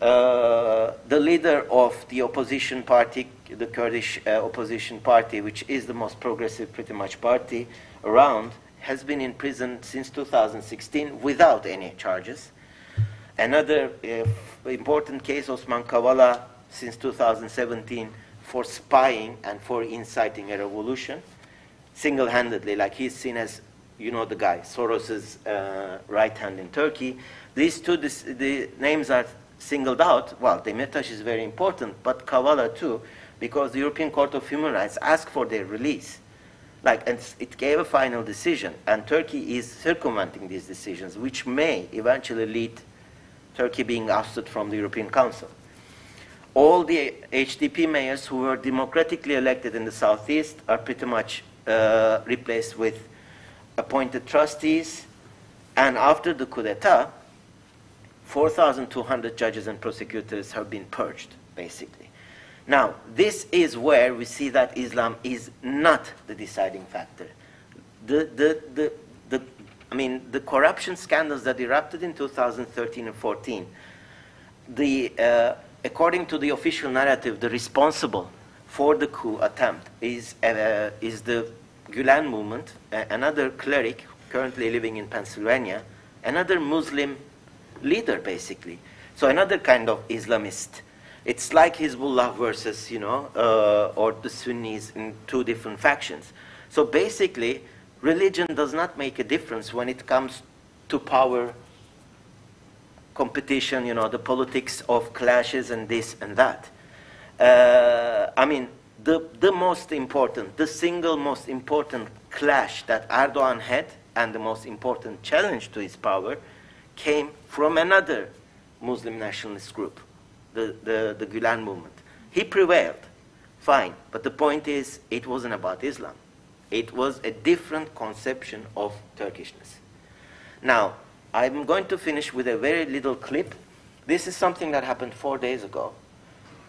Uh, the leader of the opposition party, the Kurdish uh, opposition party, which is the most progressive, pretty much, party around, has been in prison since 2016 without any charges. Another uh, important case, Osman Kavala, since 2017, for spying and for inciting a revolution, single-handedly, like he's seen as, you know, the guy, Soros's uh, right hand in Turkey. These two, this, the names are singled out, well, Demirtas is very important, but Kavala too, because the European Court of Human Rights asked for their release. Like, and it gave a final decision, and Turkey is circumventing these decisions, which may eventually lead Turkey being ousted from the European Council. All the HDP mayors who were democratically elected in the southeast are pretty much uh, replaced with appointed trustees, and after the coup d'etat, 4,200 judges and prosecutors have been purged, basically. Now, this is where we see that Islam is not the deciding factor. The, the, the, the, I mean, the corruption scandals that erupted in 2013 and 14, the, uh, according to the official narrative, the responsible for the coup attempt is, uh, is the Gulen movement, uh, another cleric currently living in Pennsylvania, another Muslim leader, basically. So another kind of Islamist. It's like Hezbollah versus, you know, uh, or the Sunnis in two different factions. So basically, religion does not make a difference when it comes to power competition, you know, the politics of clashes and this and that. Uh, I mean, the, the most important, the single most important clash that Erdogan had and the most important challenge to his power came from another Muslim nationalist group, the, the, the Gulen movement. He prevailed, fine, but the point is, it wasn't about Islam. It was a different conception of Turkishness. Now, I'm going to finish with a very little clip this is something that happened four days ago.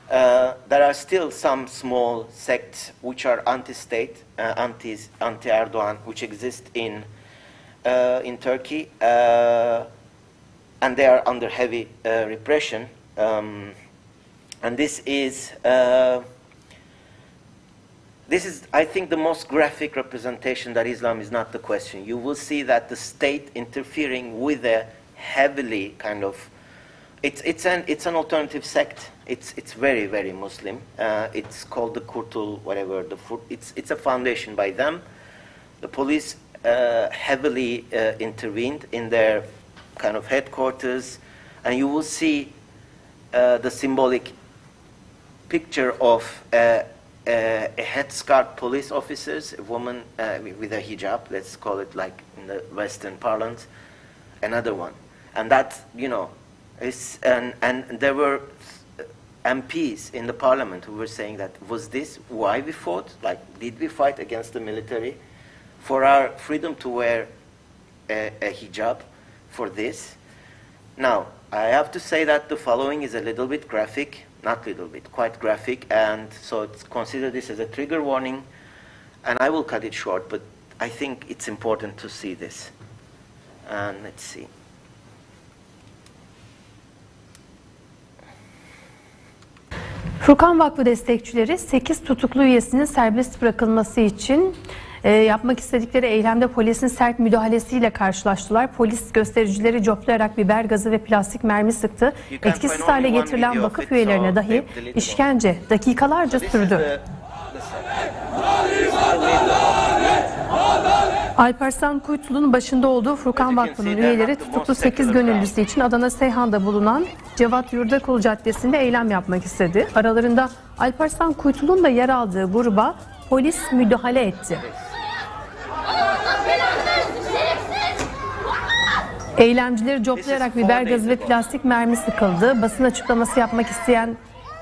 Uh, there are still some small sects which are anti-state, uh, anti, anti-Erdogan, which exist in, uh, in Turkey, uh, and they are under heavy uh, repression. Um, and this is, this is, I think, the most graphic representation that Islam is not the question. You will see that the state interfering with a heavily kind of it's, it's, an, it's an alternative sect. It's, it's very, very Muslim. Uh, it's called the Kurtul, whatever. The, it's, it's a foundation by them. The police uh, heavily uh, intervened in their kind of headquarters, and you will see uh, the symbolic picture of uh, a headscarf police officers, a woman uh, with a hijab, let's call it like in the Western parlance, another one. And that, you know, it's, and, and there were MPs in the parliament who were saying that was this why we fought? Like, did we fight against the military for our freedom to wear a, a hijab for this? Now, I have to say that the following is a little bit graphic, not little bit, quite graphic, and so it's consider this as a trigger warning, and I will cut it short, but I think it's important to see this. And let's see. Furkan Vakfı destekçileri 8 tutuklu üyesinin serbest bırakılması için e, yapmak istedikleri eylemde polisin sert müdahalesiyle karşılaştılar. Polis göstericileri coplayarak biber gazı ve plastik mermi sıktı. Etkisiz hale getirilen vakıf üyelerine dahi işkence dakikalarca sürdü. Alparslan Kuytulu'nun başında olduğu Furkan Vakfı'nın üyeleri tutuklu 8 gönüllüsü için Adana Seyhan'da bulunan Cevat Yurdakul Caddesi'nde eylem yapmak istedi. Aralarında Alparslan Kuytulu'nun da yer aldığı gruba polis müdahale etti. Eylemcileri coplayarak biber gazı ve plastik mermi sıkıldı. Basın açıklaması yapmak isteyen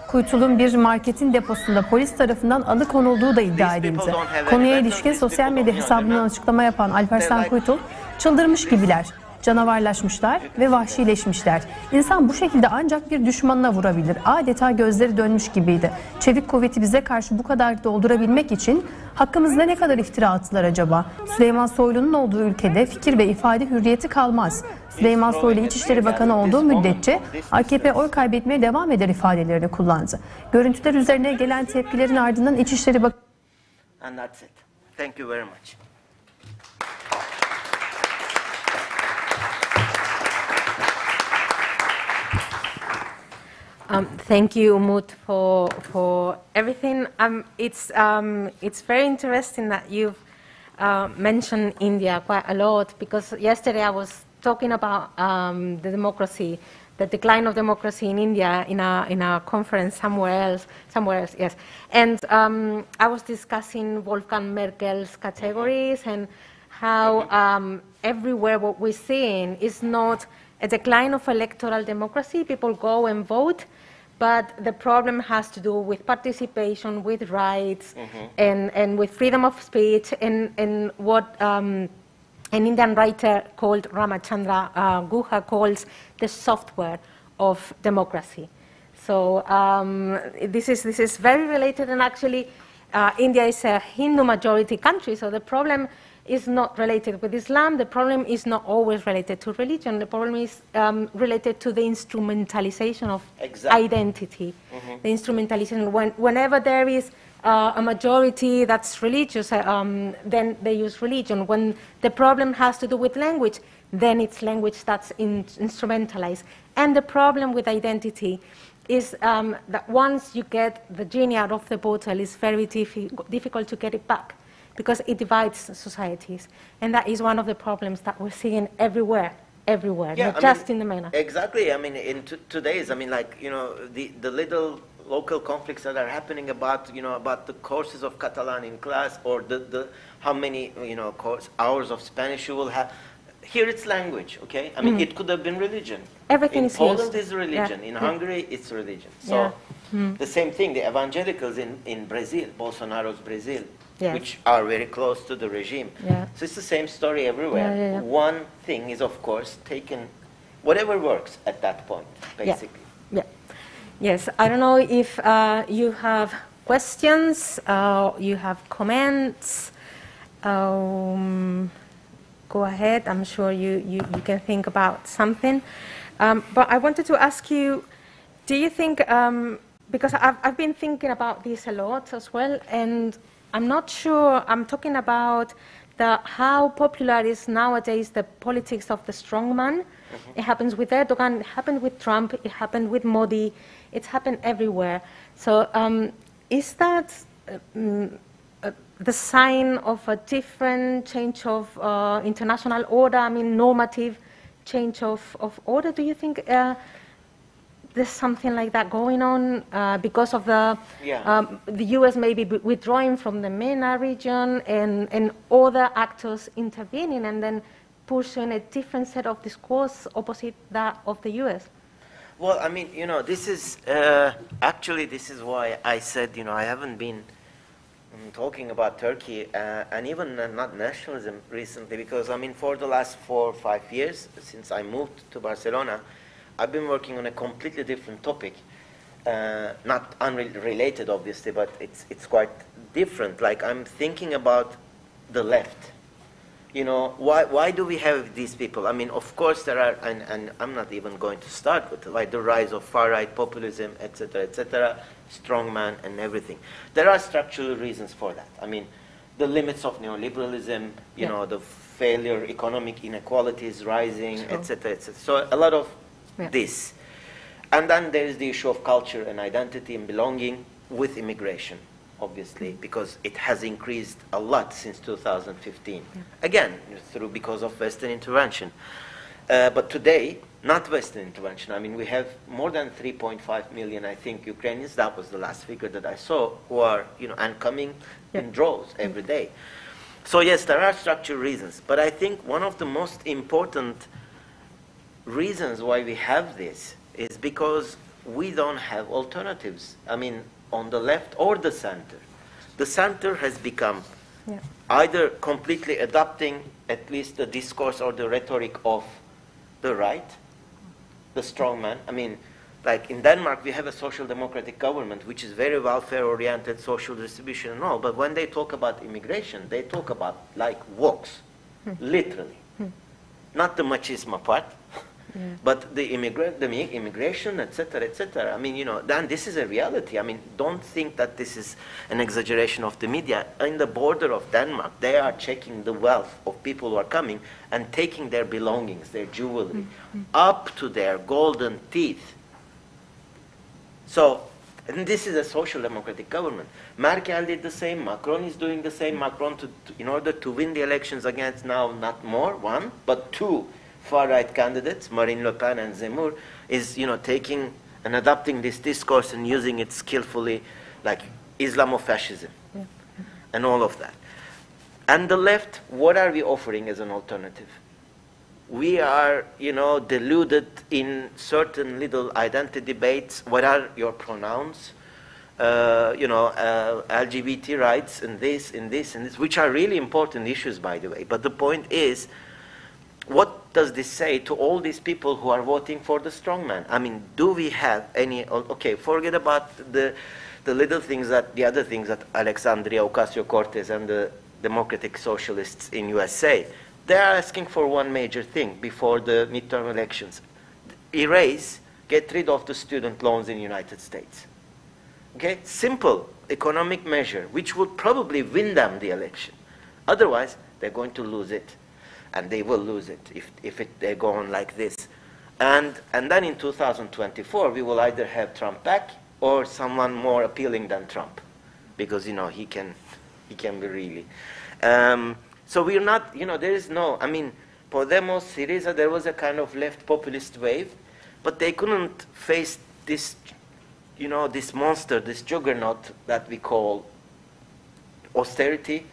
Kuytul'un bir marketin deposunda polis tarafından alıkonulduğu da iddia edildi. Konuya ilişkin sosyal medya hesabından açıklama yapan Alparslan Kuytul, çıldırmış gibiler, canavarlaşmışlar ve vahşileşmişler. İnsan bu şekilde ancak bir düşmanına vurabilir. Adeta gözleri dönmüş gibiydi. Çevik kuvveti bize karşı bu kadar doldurabilmek için hakkımızda ne kadar iftira attılar acaba? Süleyman Soylu'nun olduğu ülkede fikir ve ifade hürriyeti kalmaz. Süleyman Soylu İçişleri Bakanı olduğu müddetçe AKP oy kaybetmeye devam eder ifadelerini kullandı. Görüntüler üzerine gelen tepkilerin ardından İçişleri Bakanı And that's it. Thank you very much. Um, thank you, Umut, for for everything. Um, it's um, it's very interesting that you've uh, mentioned India quite a lot because yesterday I was talking about um, the democracy, the decline of democracy in India in a, in a conference somewhere else, somewhere else, yes. And um, I was discussing Wolfgang Merkel's categories and how um, everywhere what we're seeing is not a decline of electoral democracy. People go and vote, but the problem has to do with participation, with rights, mm-hmm. and, and with freedom of speech, and, and what um, an Indian writer called Ramachandra uh, Guha calls the software of democracy. So um, this, is, this is very related, and actually, uh, India is a Hindu majority country, so the problem is not related with Islam. The problem is not always related to religion. The problem is um, related to the instrumentalization of exactly. identity. Mm-hmm. The instrumentalization, when, whenever there is uh, a majority that's religious, uh, um, then they use religion. When the problem has to do with language, then it's language that's in, instrumentalized. And the problem with identity is um, that once you get the genie out of the bottle, it's very difficult to get it back because it divides societies. And that is one of the problems that we're seeing everywhere everywhere, yeah, not I just mean, in the MENA. Exactly. I mean, in today's, I mean, like, you know, the, the little local conflicts that are happening about you know about the courses of Catalan in class or the, the how many you know course, hours of Spanish you will have. Here it's language, okay? I mean, mm. it could have been religion. Everything in is Poland used. is religion. Yeah. In yeah. Hungary, it's religion. So yeah. mm. the same thing. The evangelicals in, in Brazil, Bolsonaro's Brazil, yes. which are very close to the regime. Yeah. So it's the same story everywhere. Yeah, One thing is, of course, taken whatever works at that point, basically. Yeah. yeah. Yes, I don't know if uh, you have questions, uh, you have comments. Um, go ahead. I'm sure you, you, you can think about something. Um, but I wanted to ask you, do you think, um, because I've, I've been thinking about this a lot as well, and I'm not sure, I'm talking about the, how popular is nowadays the politics of the strongman. Mm-hmm. It happens with Erdogan, it happened with Trump, it happened with Modi, it's happened everywhere. So um, is that um, uh, the sign of a different change of uh, international order, I mean normative change of, of order? Do you think uh, there's something like that going on uh, because of the yeah. um, the U.S. maybe withdrawing from the MENA region and, and other actors intervening and then pushing a different set of discourse opposite that of the U.S. Well, I mean, you know, this is uh, actually this is why I said, you know, I haven't been um, talking about Turkey uh, and even uh, not nationalism recently because I mean, for the last four or five years since I moved to Barcelona, I've been working on a completely different topic. Uh, not unrelated, obviously, but it's it's quite different. Like I'm thinking about the left you know, why, why do we have these people? I mean, of course there are, and, and I'm not even going to start with like the rise of far-right populism, etc., etc., strongman and everything. There are structural reasons for that. I mean, the limits of neoliberalism, you yeah. know, the failure, economic inequalities rising, etc., etc. So a lot of yeah. this. And then there is the issue of culture and identity and belonging with immigration obviously, because it has increased a lot since 2015. Yeah. Again, through because of Western intervention. Uh, but today, not Western intervention. I mean, we have more than 3.5 million, I think, Ukrainians. That was the last figure that I saw, who are, you know, and coming yeah. in droves every day. So yes, there are structural reasons, but I think one of the most important reasons why we have this is because we don't have alternatives. I mean, on the left or the center. The center has become yeah. either completely adopting at least the discourse or the rhetoric of the right, the strong man. I mean, like in Denmark, we have a social democratic government which is very welfare oriented, social distribution and all. But when they talk about immigration, they talk about like walks, hmm. literally. Hmm. Not the machismo part, but the immigrant, the immigration, etc., etc. I mean, you know, then this is a reality. I mean, don't think that this is an exaggeration of the media. In the border of Denmark, they are checking the wealth of people who are coming and taking their belongings, their jewelry, mm-hmm. up to their golden teeth. So, and this is a social democratic government. Merkel did the same. Macron is doing the same. Macron, to, to, in order to win the elections against now not more one, but two far-right candidates, Marine Le Pen and Zemmour, is you know taking and adopting this discourse and using it skillfully, like Islamofascism yeah. and all of that. And the left, what are we offering as an alternative? We are, you know, deluded in certain little identity debates. What are your pronouns? Uh, you know, uh, LGBT rights and this and this and this, which are really important issues, by the way. But the point is, what does this say to all these people who are voting for the strongman? I mean, do we have any? Okay, forget about the the little things that the other things that Alexandria Ocasio-Cortez and the Democratic Socialists in USA they are asking for one major thing before the midterm elections: erase, get rid of the student loans in the United States. Okay, simple economic measure which would probably win them the election. Otherwise, they're going to lose it and they will lose it if, if it, they go on like this. And, and then in 2024, we will either have Trump back or someone more appealing than Trump, because, you know, he can, he can be really. Um, so we're not, you know, there is no, I mean, Podemos, Syriza, there was a kind of left populist wave, but they couldn't face this, you know, this monster, this juggernaut that we call austerity,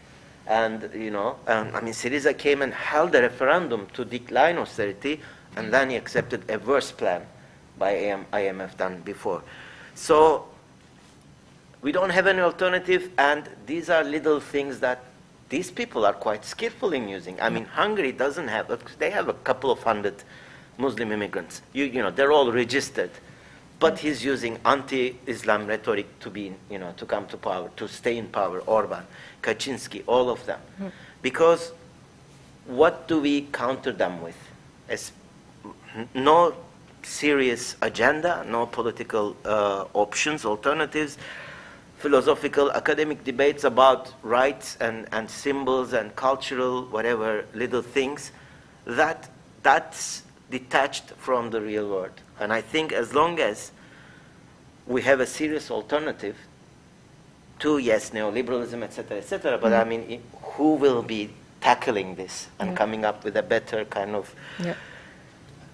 and, you know, um, I mean, Syriza came and held a referendum to decline austerity, and then he accepted a worse plan by AM, IMF than before. So we don't have any alternative, and these are little things that these people are quite skillful in using. I mean, Hungary doesn't have, they have a couple of hundred Muslim immigrants. You, you know, they're all registered. But he's using anti-Islam rhetoric to be, you know, to come to power, to stay in power. Orban, Kaczynski, all of them, mm. because what do we counter them with? As no serious agenda, no political uh, options, alternatives, philosophical, academic debates about rights and, and symbols and cultural, whatever little things. That that's detached from the real world. And I think as long as we have a serious alternative to, yes, neoliberalism, etc., etc., but mm. I mean, who will be tackling this and yeah. coming up with a better kind of. Yeah.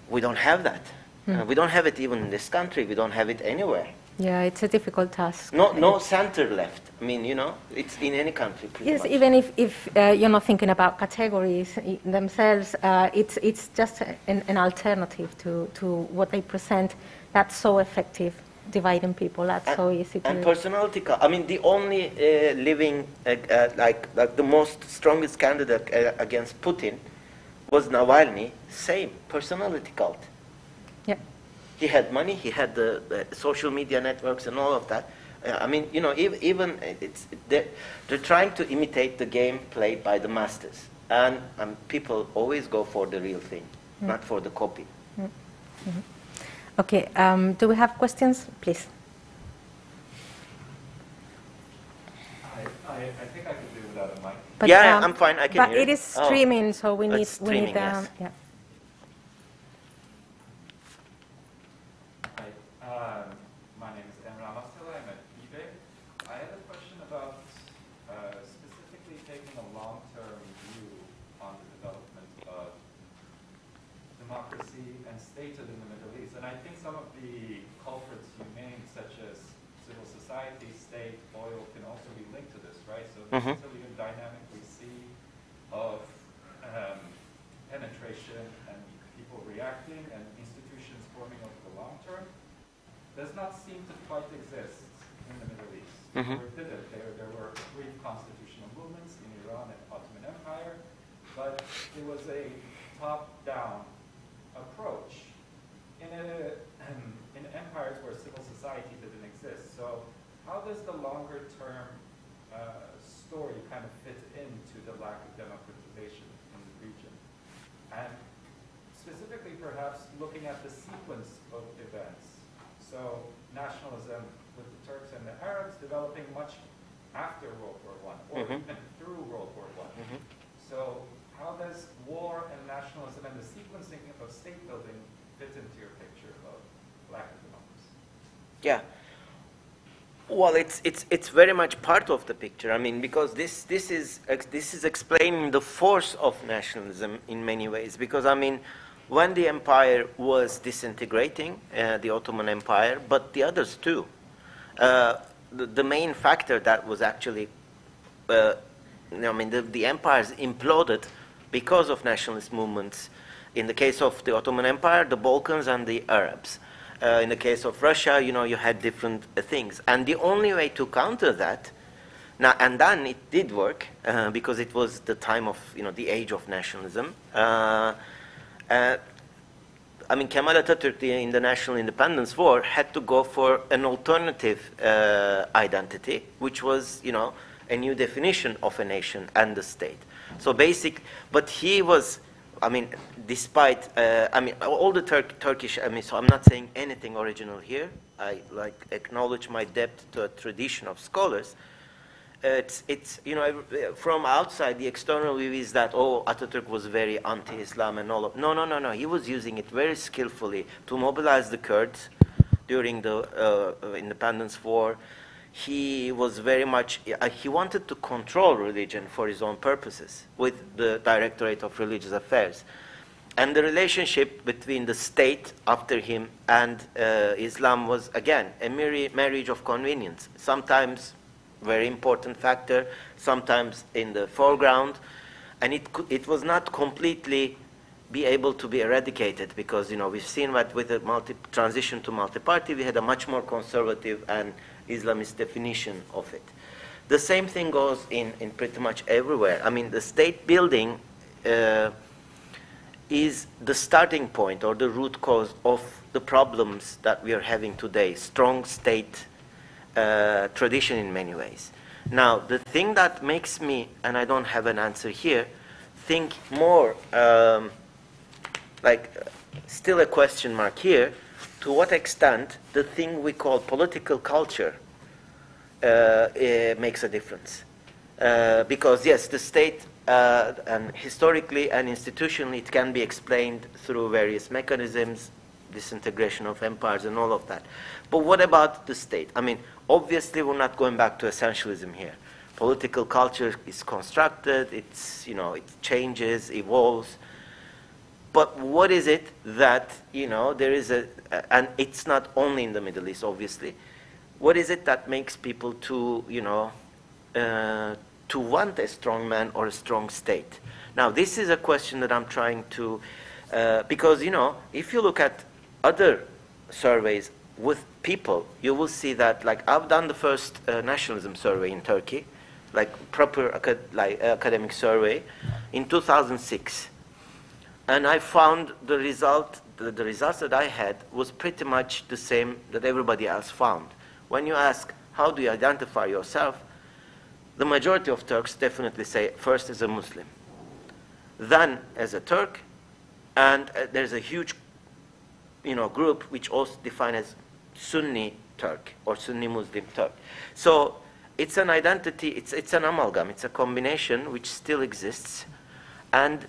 We don't have that. Mm. Uh, we don't have it even in this country. We don't have it anywhere. Yeah, it's a difficult task. No, no center left. I mean, you know, it's in any country. Yes, much. even if, if uh, you're not thinking about categories themselves, uh, it's, it's just an, an, alternative to, to what they present that's so effective, dividing people. That's and, so easy to. And personality. Cult. I mean, the only uh, living, uh, uh, like, like the most strongest candidate uh, against Putin was Navalny. Same personality cult. Yeah. He had money, he had the, the social media networks and all of that. Uh, I mean, you know, even, even it's, they're, they're, trying to imitate the game played by the masters. And um, people always go for the real thing, mm. not for the copy. Mm. -hmm. Okay, um, do we have questions? Please. I, I, I think I could do without a mic. But, yeah, um, I'm fine. I can but hear. But it is oh. streaming, oh. so we need, we need um, yeah. Mm-hmm. dynamic we see of um, penetration and people reacting and institutions forming over the long term does not seem to quite exist in the Middle East. Mm-hmm. It? There, there were brief constitutional movements in Iran and Ottoman Empire, but it was a top-down approach in, a, in empires where civil society didn't exist. So how does the longer term uh, story kind of fits into the lack of democratization in the region. And specifically, perhaps, looking at the sequence of events. So nationalism with the Turks and the Arabs developing much after World War I, or mm -hmm. even through World War I. Mm -hmm. So how does war and nationalism and the sequencing of state building fit into your picture of lack of democracy? Yeah. Well, it's, it's, it's very much part of the picture. I mean, because this, this, is, this is explaining the force of nationalism in many ways. Because, I mean, when the empire was disintegrating, uh, the Ottoman Empire, but the others too, uh, the, the, main factor that was actually, uh, I mean, the, the empires imploded because of nationalist movements. In the case of the Ottoman Empire, the Balkans and the Arabs. Uh, in the case of Russia, you know, you had different uh, things. And the only way to counter that, now, and then it did work uh, because it was the time of, you know, the age of nationalism. I mean, Kemal Atatürk in the National Independence War had to go for an alternative uh, identity, which was, you know, a new definition of a nation and the state. So basic, but he was I mean, despite, uh, I mean, all the Tur Turkish, I mean, so I'm not saying anything original here. I like acknowledge my debt to a tradition of scholars. it's, it's, you know, from outside, the external view is that, oh, Ataturk was very anti-Islam and all of, no, no, no, no. He was using it very skillfully to mobilize the Kurds during the uh, independence war he was very much, uh, he wanted to control religion for his own purposes with the Directorate of Religious Affairs. And the relationship between the state after him and uh, Islam was, again, a mere marriage of convenience. Sometimes very important factor, sometimes in the foreground. And it, it was not completely be able to be eradicated because, you know, we've seen that with the multi transition to multi-party, we had a much more conservative and Islamist definition of it. The same thing goes in, in pretty much everywhere. I mean, the state building uh, is the starting point or the root cause of the problems that we are having today. Strong state uh, tradition in many ways. Now, the thing that makes me, and I don't have an answer here, think more um, like still a question mark here to what extent the thing we call political culture uh, makes a difference. Uh, because, yes, the state, uh, and historically and institutionally, it can be explained through various mechanisms, disintegration of empires and all of that. But what about the state? I mean, obviously, we're not going back to essentialism here. Political culture is constructed, it's, you know, it changes, evolves. But what is it that, you know, there is a, and it's not only in the Middle East, obviously. What is it that makes people to, you know, uh, to want a strong man or a strong state? Now, this is a question that I'm trying to, uh, because, you know, if you look at other surveys with people, you will see that, like, I've done the first uh, nationalism survey in Turkey, like proper acad like, academic survey, in 2006 and I found the result, the, the, results that I had was pretty much the same that everybody else found. When you ask, how do you identify yourself? The majority of Turks definitely say first as a Muslim, then as a Turk, and uh, there's a huge you know, group which also defined as Sunni Turk or Sunni Muslim Turk. So it's an identity, it's, it's an amalgam, it's a combination which still exists. And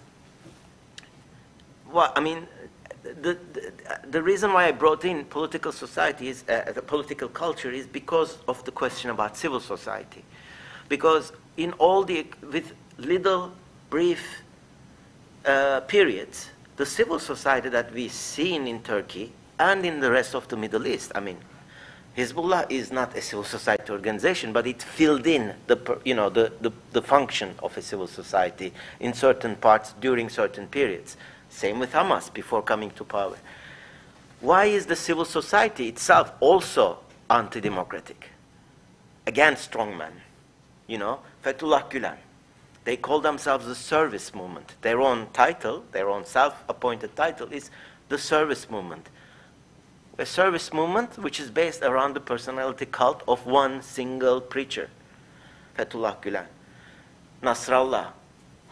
well, I mean, the, the, the, reason why I brought in political society is, uh, the political culture is because of the question about civil society. Because in all the, with little brief uh, periods, the civil society that we've seen in Turkey and in the rest of the Middle East, I mean, Hezbollah is not a civil society organization, but it filled in the, you know, the, the, the function of a civil society in certain parts during certain periods. Same with Hamas before coming to power. Why is the civil society itself also anti-democratic? Again, strongman. You know, Fethullah Gulen. They call themselves the service movement. Their own title, their own self-appointed title is the service movement. A service movement which is based around the personality cult of one single preacher, Fethullah Gulen. Nasrallah,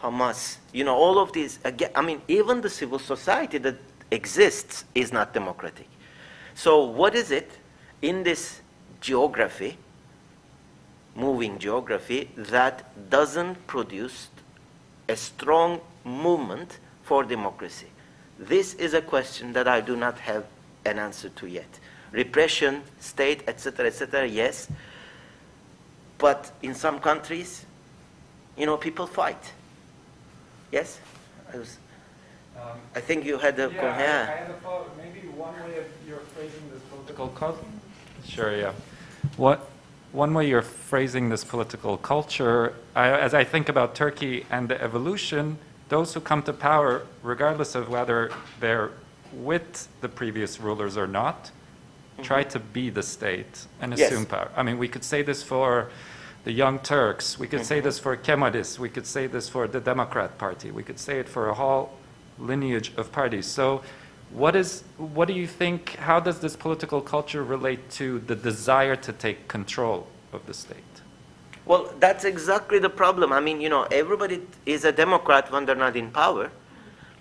Hamas, you know, all of these, again, I mean, even the civil society that exists is not democratic. So, what is it in this geography, moving geography, that doesn't produce a strong movement for democracy? This is a question that I do not have an answer to yet. Repression, state, etc., etc., yes. But in some countries, you know, people fight Yes? I, was, um, I think you had a... Yeah, I, I, had a thought. Maybe one way of you're phrasing this political culture... Sure, yeah. What, one way you're phrasing this political culture, I, as I think about Turkey and the evolution, those who come to power, regardless of whether they're with the previous rulers or not, mm -hmm. try to be the state and assume yes. power. I mean, we could say this for the Young Turks. We could say mm-hmm. this for Kemalists. We could say this for the Democrat Party. We could say it for a whole lineage of parties. So, what is what do you think? How does this political culture relate to the desire to take control of the state? Well, that's exactly the problem. I mean, you know, everybody is a Democrat when they're not in power,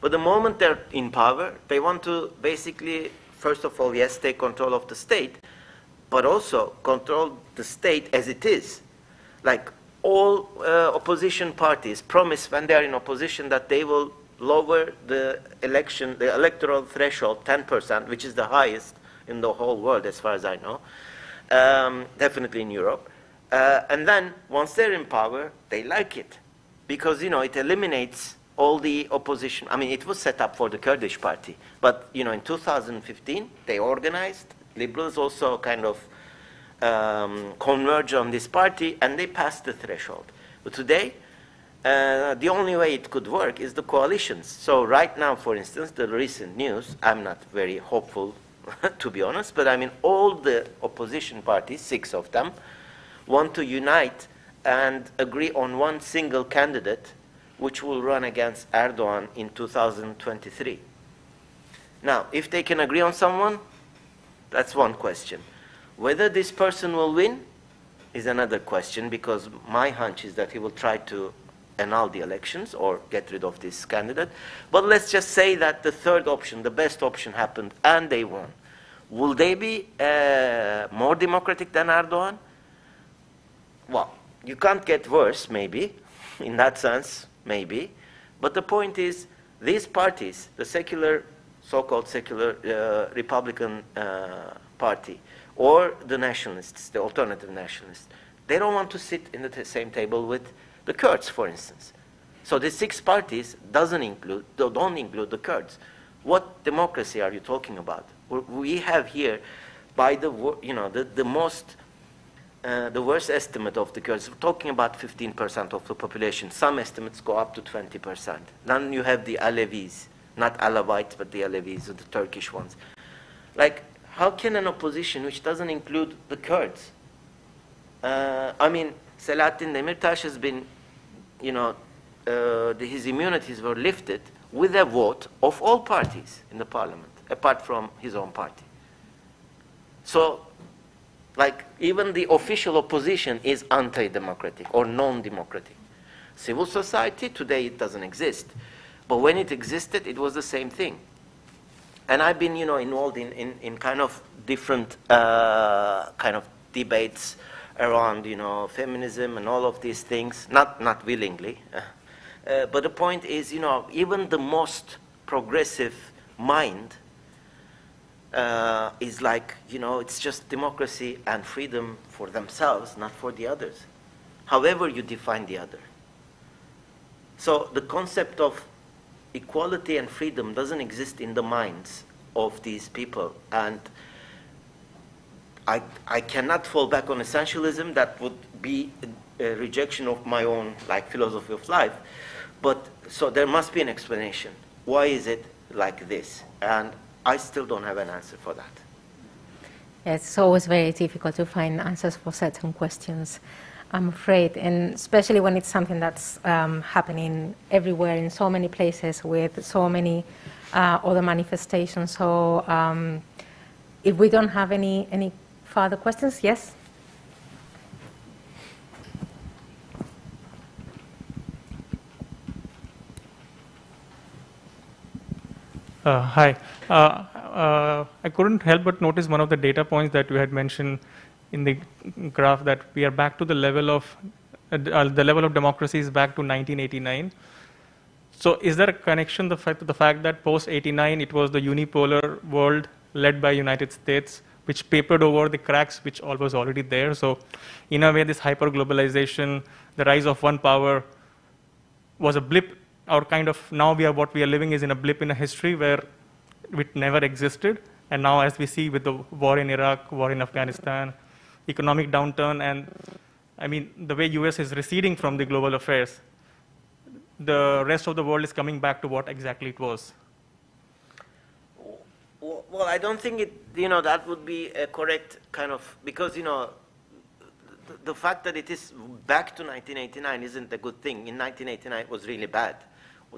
but the moment they're in power, they want to basically, first of all, yes, take control of the state, but also control the state as it is like all uh, opposition parties promise when they are in opposition that they will lower the election, the electoral threshold 10%, which is the highest in the whole world as far as I know, um, definitely in Europe. Uh, and then once they're in power, they like it because, you know, it eliminates all the opposition. I mean, it was set up for the Kurdish party, but, you know, in 2015, they organized. Liberals also kind of um, converge on this party and they pass the threshold. But today, uh, the only way it could work is the coalitions. So right now, for instance, the recent news, I'm not very hopeful, to be honest, but I mean, all the opposition parties, six of them, want to unite and agree on one single candidate which will run against Erdogan in 2023. Now, if they can agree on someone, that's one question. Whether this person will win is another question because my hunch is that he will try to annul the elections or get rid of this candidate. But let's just say that the third option, the best option, happened and they won. Will they be uh, more democratic than Erdogan? Well, you can't get worse, maybe, in that sense, maybe. But the point is, these parties, the secular, so-called secular uh, Republican uh, Party, or the nationalists, the alternative nationalists, they don't want to sit in the same table with the Kurds, for instance. So the six parties doesn't include, don't include the Kurds. What democracy are you talking about? We have here, by the you know the, the most uh, the worst estimate of the Kurds, we're talking about 15% of the population. Some estimates go up to 20%. Then you have the Alevis, not Alawites, but the Alevis, the Turkish ones. Like how can an opposition which doesn't include the Kurds? Uh, I mean, Selahattin Demirtas has been, you know, uh, his immunities were lifted with a vote of all parties in the parliament, apart from his own party. So, like, even the official opposition is anti democratic or non democratic. Civil society, today it doesn't exist. But when it existed, it was the same thing and I've been, you know, involved in, in, in kind of different uh, kind of debates around, you know, feminism and all of these things, not, not willingly. Uh, but the point is, you know, even the most progressive mind uh, is like, you know, it's just democracy and freedom for themselves, not for the others. However you define the other. So the concept of equality and freedom doesn't exist in the minds of these people. And I, I cannot fall back on essentialism. That would be a, a rejection of my own like philosophy of life. But so there must be an explanation. Why is it like this? And I still don't have an answer for that. It's always very difficult to find answers for certain questions. I'm afraid, and especially when it's something that's um, happening everywhere in so many places with so many uh, other manifestations. So, um, if we don't have any any further questions, yes. Uh, hi. Uh, uh, I couldn't help but notice one of the data points that you had mentioned in the graph that we are back to the level of uh, uh, the level of democracy is back to 1989. So is there a connection the fact the fact that post 89 it was the unipolar world led by United States which papered over the cracks which all was already there. So in a way this hyper globalization, the rise of one power was a blip or kind of now we are what we are living is in a blip in a history where it never existed. And now as we see with the war in Iraq, war in Afghanistan, economic downturn, and I mean, the way US is receding from the global affairs, the rest of the world is coming back to what exactly it was. Well, I don't think it, you know, that would be a correct kind of, because, you know, the, the fact that it is back to 1989 isn't a good thing. In 1989, it was really bad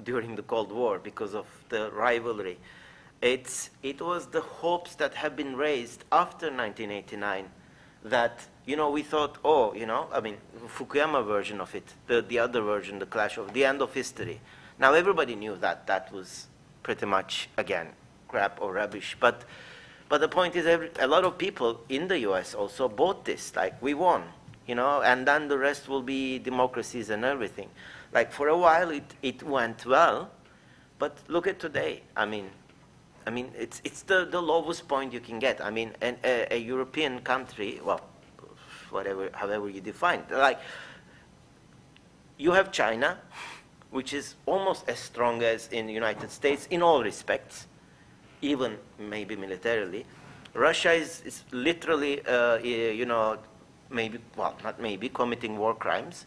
during the Cold War because of the rivalry. It's, it was the hopes that have been raised after 1989 that you know we thought oh you know i mean fukuyama version of it the, the other version the clash of the end of history now everybody knew that that was pretty much again crap or rubbish. But but the point is every, a lot of people in the us also bought this like we won you know and then the rest will be democracies and everything. Like for a while it, it went well but look at today. I mean I mean, it's, it's the, the lowest point you can get. I mean, an, a, a European country, well, whatever, however you define like, you have China, which is almost as strong as in the United States in all respects, even maybe militarily. Russia is, is literally, uh, you know, maybe, well, not maybe, committing war crimes.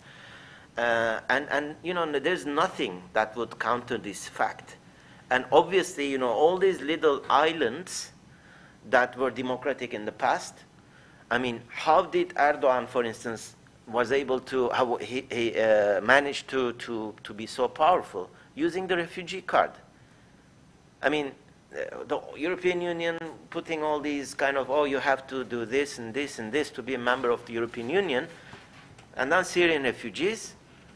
Uh, and, and, you know, there's nothing that would counter this fact. And obviously, you know, all these little islands that were democratic in the past, I mean, how did Erdogan, for instance, was able to, how he, he uh, managed to, to, to be so powerful using the refugee card. I mean, the European Union putting all these kind of, oh, you have to do this and this and this to be a member of the European Union, and then Syrian refugees,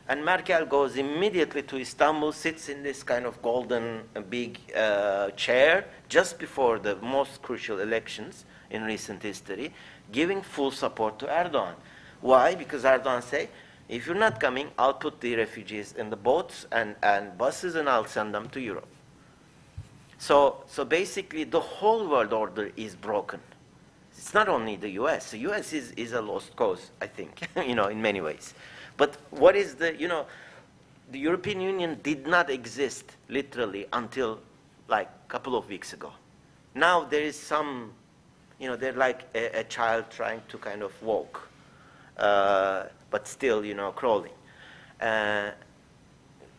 and Merkel goes immediately to Istanbul, sits in this kind of golden uh, big uh, chair just before the most crucial elections in recent history, giving full support to Erdogan. Why? Because Erdogan say, if you're not coming, I'll put the refugees in the boats and, and buses and I'll send them to Europe. So, so basically, the whole world order is broken. It's not only the U.S. The U.S. is, is a lost cause, I think, you know, in many ways. But what is the, you know, the European Union did not exist literally until like a couple of weeks ago. Now there is some, you know, they're like a, a child trying to kind of walk. Uh, but still, you know, crawling. Uh,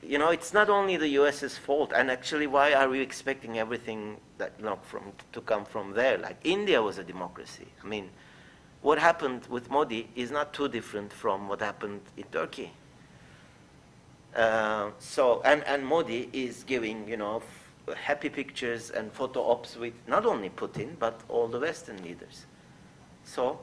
you know, it's not only the U.S.'s fault, and actually, why are we expecting everything that you know from to come from there? Like India was a democracy. I mean, what happened with Modi is not too different from what happened in Turkey. Uh, so, and and Modi is giving you know happy pictures and photo ops with not only Putin but all the Western leaders. So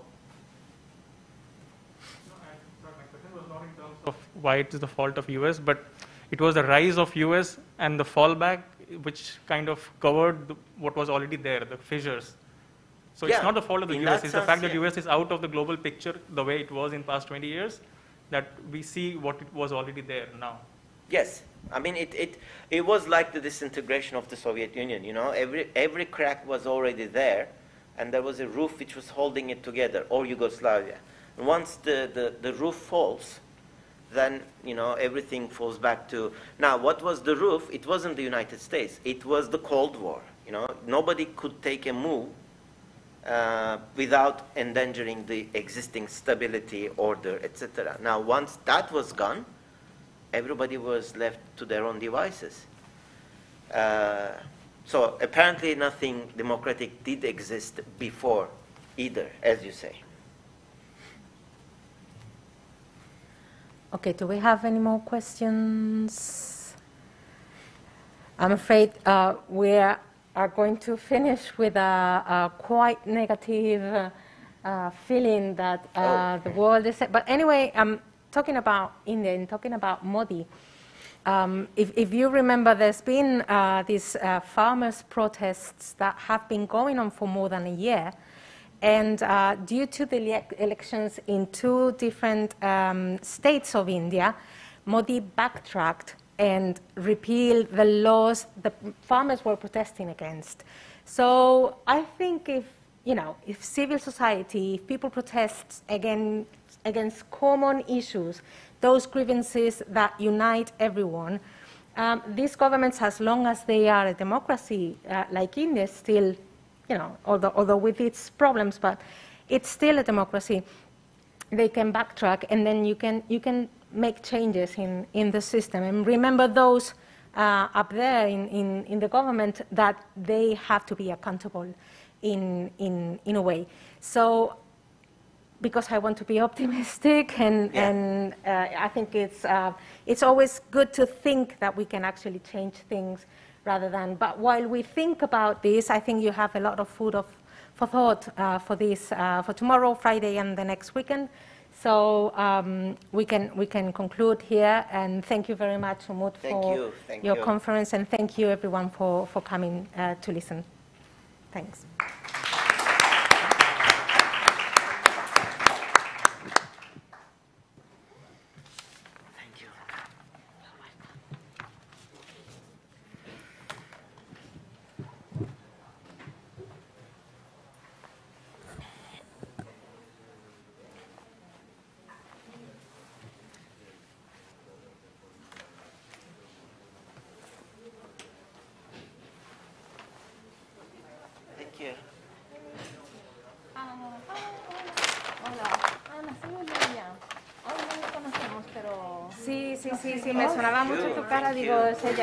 of why it is the fault of US, but it was the rise of US and the fallback which kind of covered the, what was already there, the fissures. So yeah, it's not the fault of the US, it's sense, the fact yeah. that US is out of the global picture the way it was in past 20 years that we see what it was already there now. Yes, I mean it, it, it was like the disintegration of the Soviet Union, you know, every, every crack was already there and there was a roof which was holding it together, or Yugoslavia. And once the, the, the roof falls, then you know everything falls back to now what was the roof? It wasn't the united states. It was the cold war you know? Nobody could take a move uh, without endangering the existing stability order etc now once that was gone everybody was left to their own devices. Uh, so apparently nothing democratic did exist before either as you say Okay, do we have any more questions? I'm afraid uh, we are going to finish with a, a quite negative uh, feeling that uh, oh. the world is. But anyway, I'm talking about India and talking about Modi. Um, if, if, you remember, there's been uh, these uh, farmers' protests that have been going on for more than a year. And uh, due to the elections in two different um, states of India, Modi backtracked and repealed the laws the farmers were protesting against. So I think if, you know, if civil society, if people protest against, against common issues, those grievances that unite everyone, um, these governments, as long as they are a democracy uh, like India, still you know, although, although with its problems, but it's still a democracy. They can backtrack, and then you can, you can make changes in, in the system. And remember those uh, up there in, in, in the government that they have to be accountable in, in, in a way. So because I want to be optimistic, and, yeah. and uh, I think it's, uh, it's always good to think that we can actually change things rather than. But while we think about this, I think you have a lot of food of, for thought uh, for this, uh, for tomorrow, Friday, and the next weekend. So um, we can we can conclude here, and thank you very much, Umut, for you. Thank your you. conference, and thank you everyone for for coming uh, to listen. Thanks. Sonaba mucho tu cara, digo, es ella.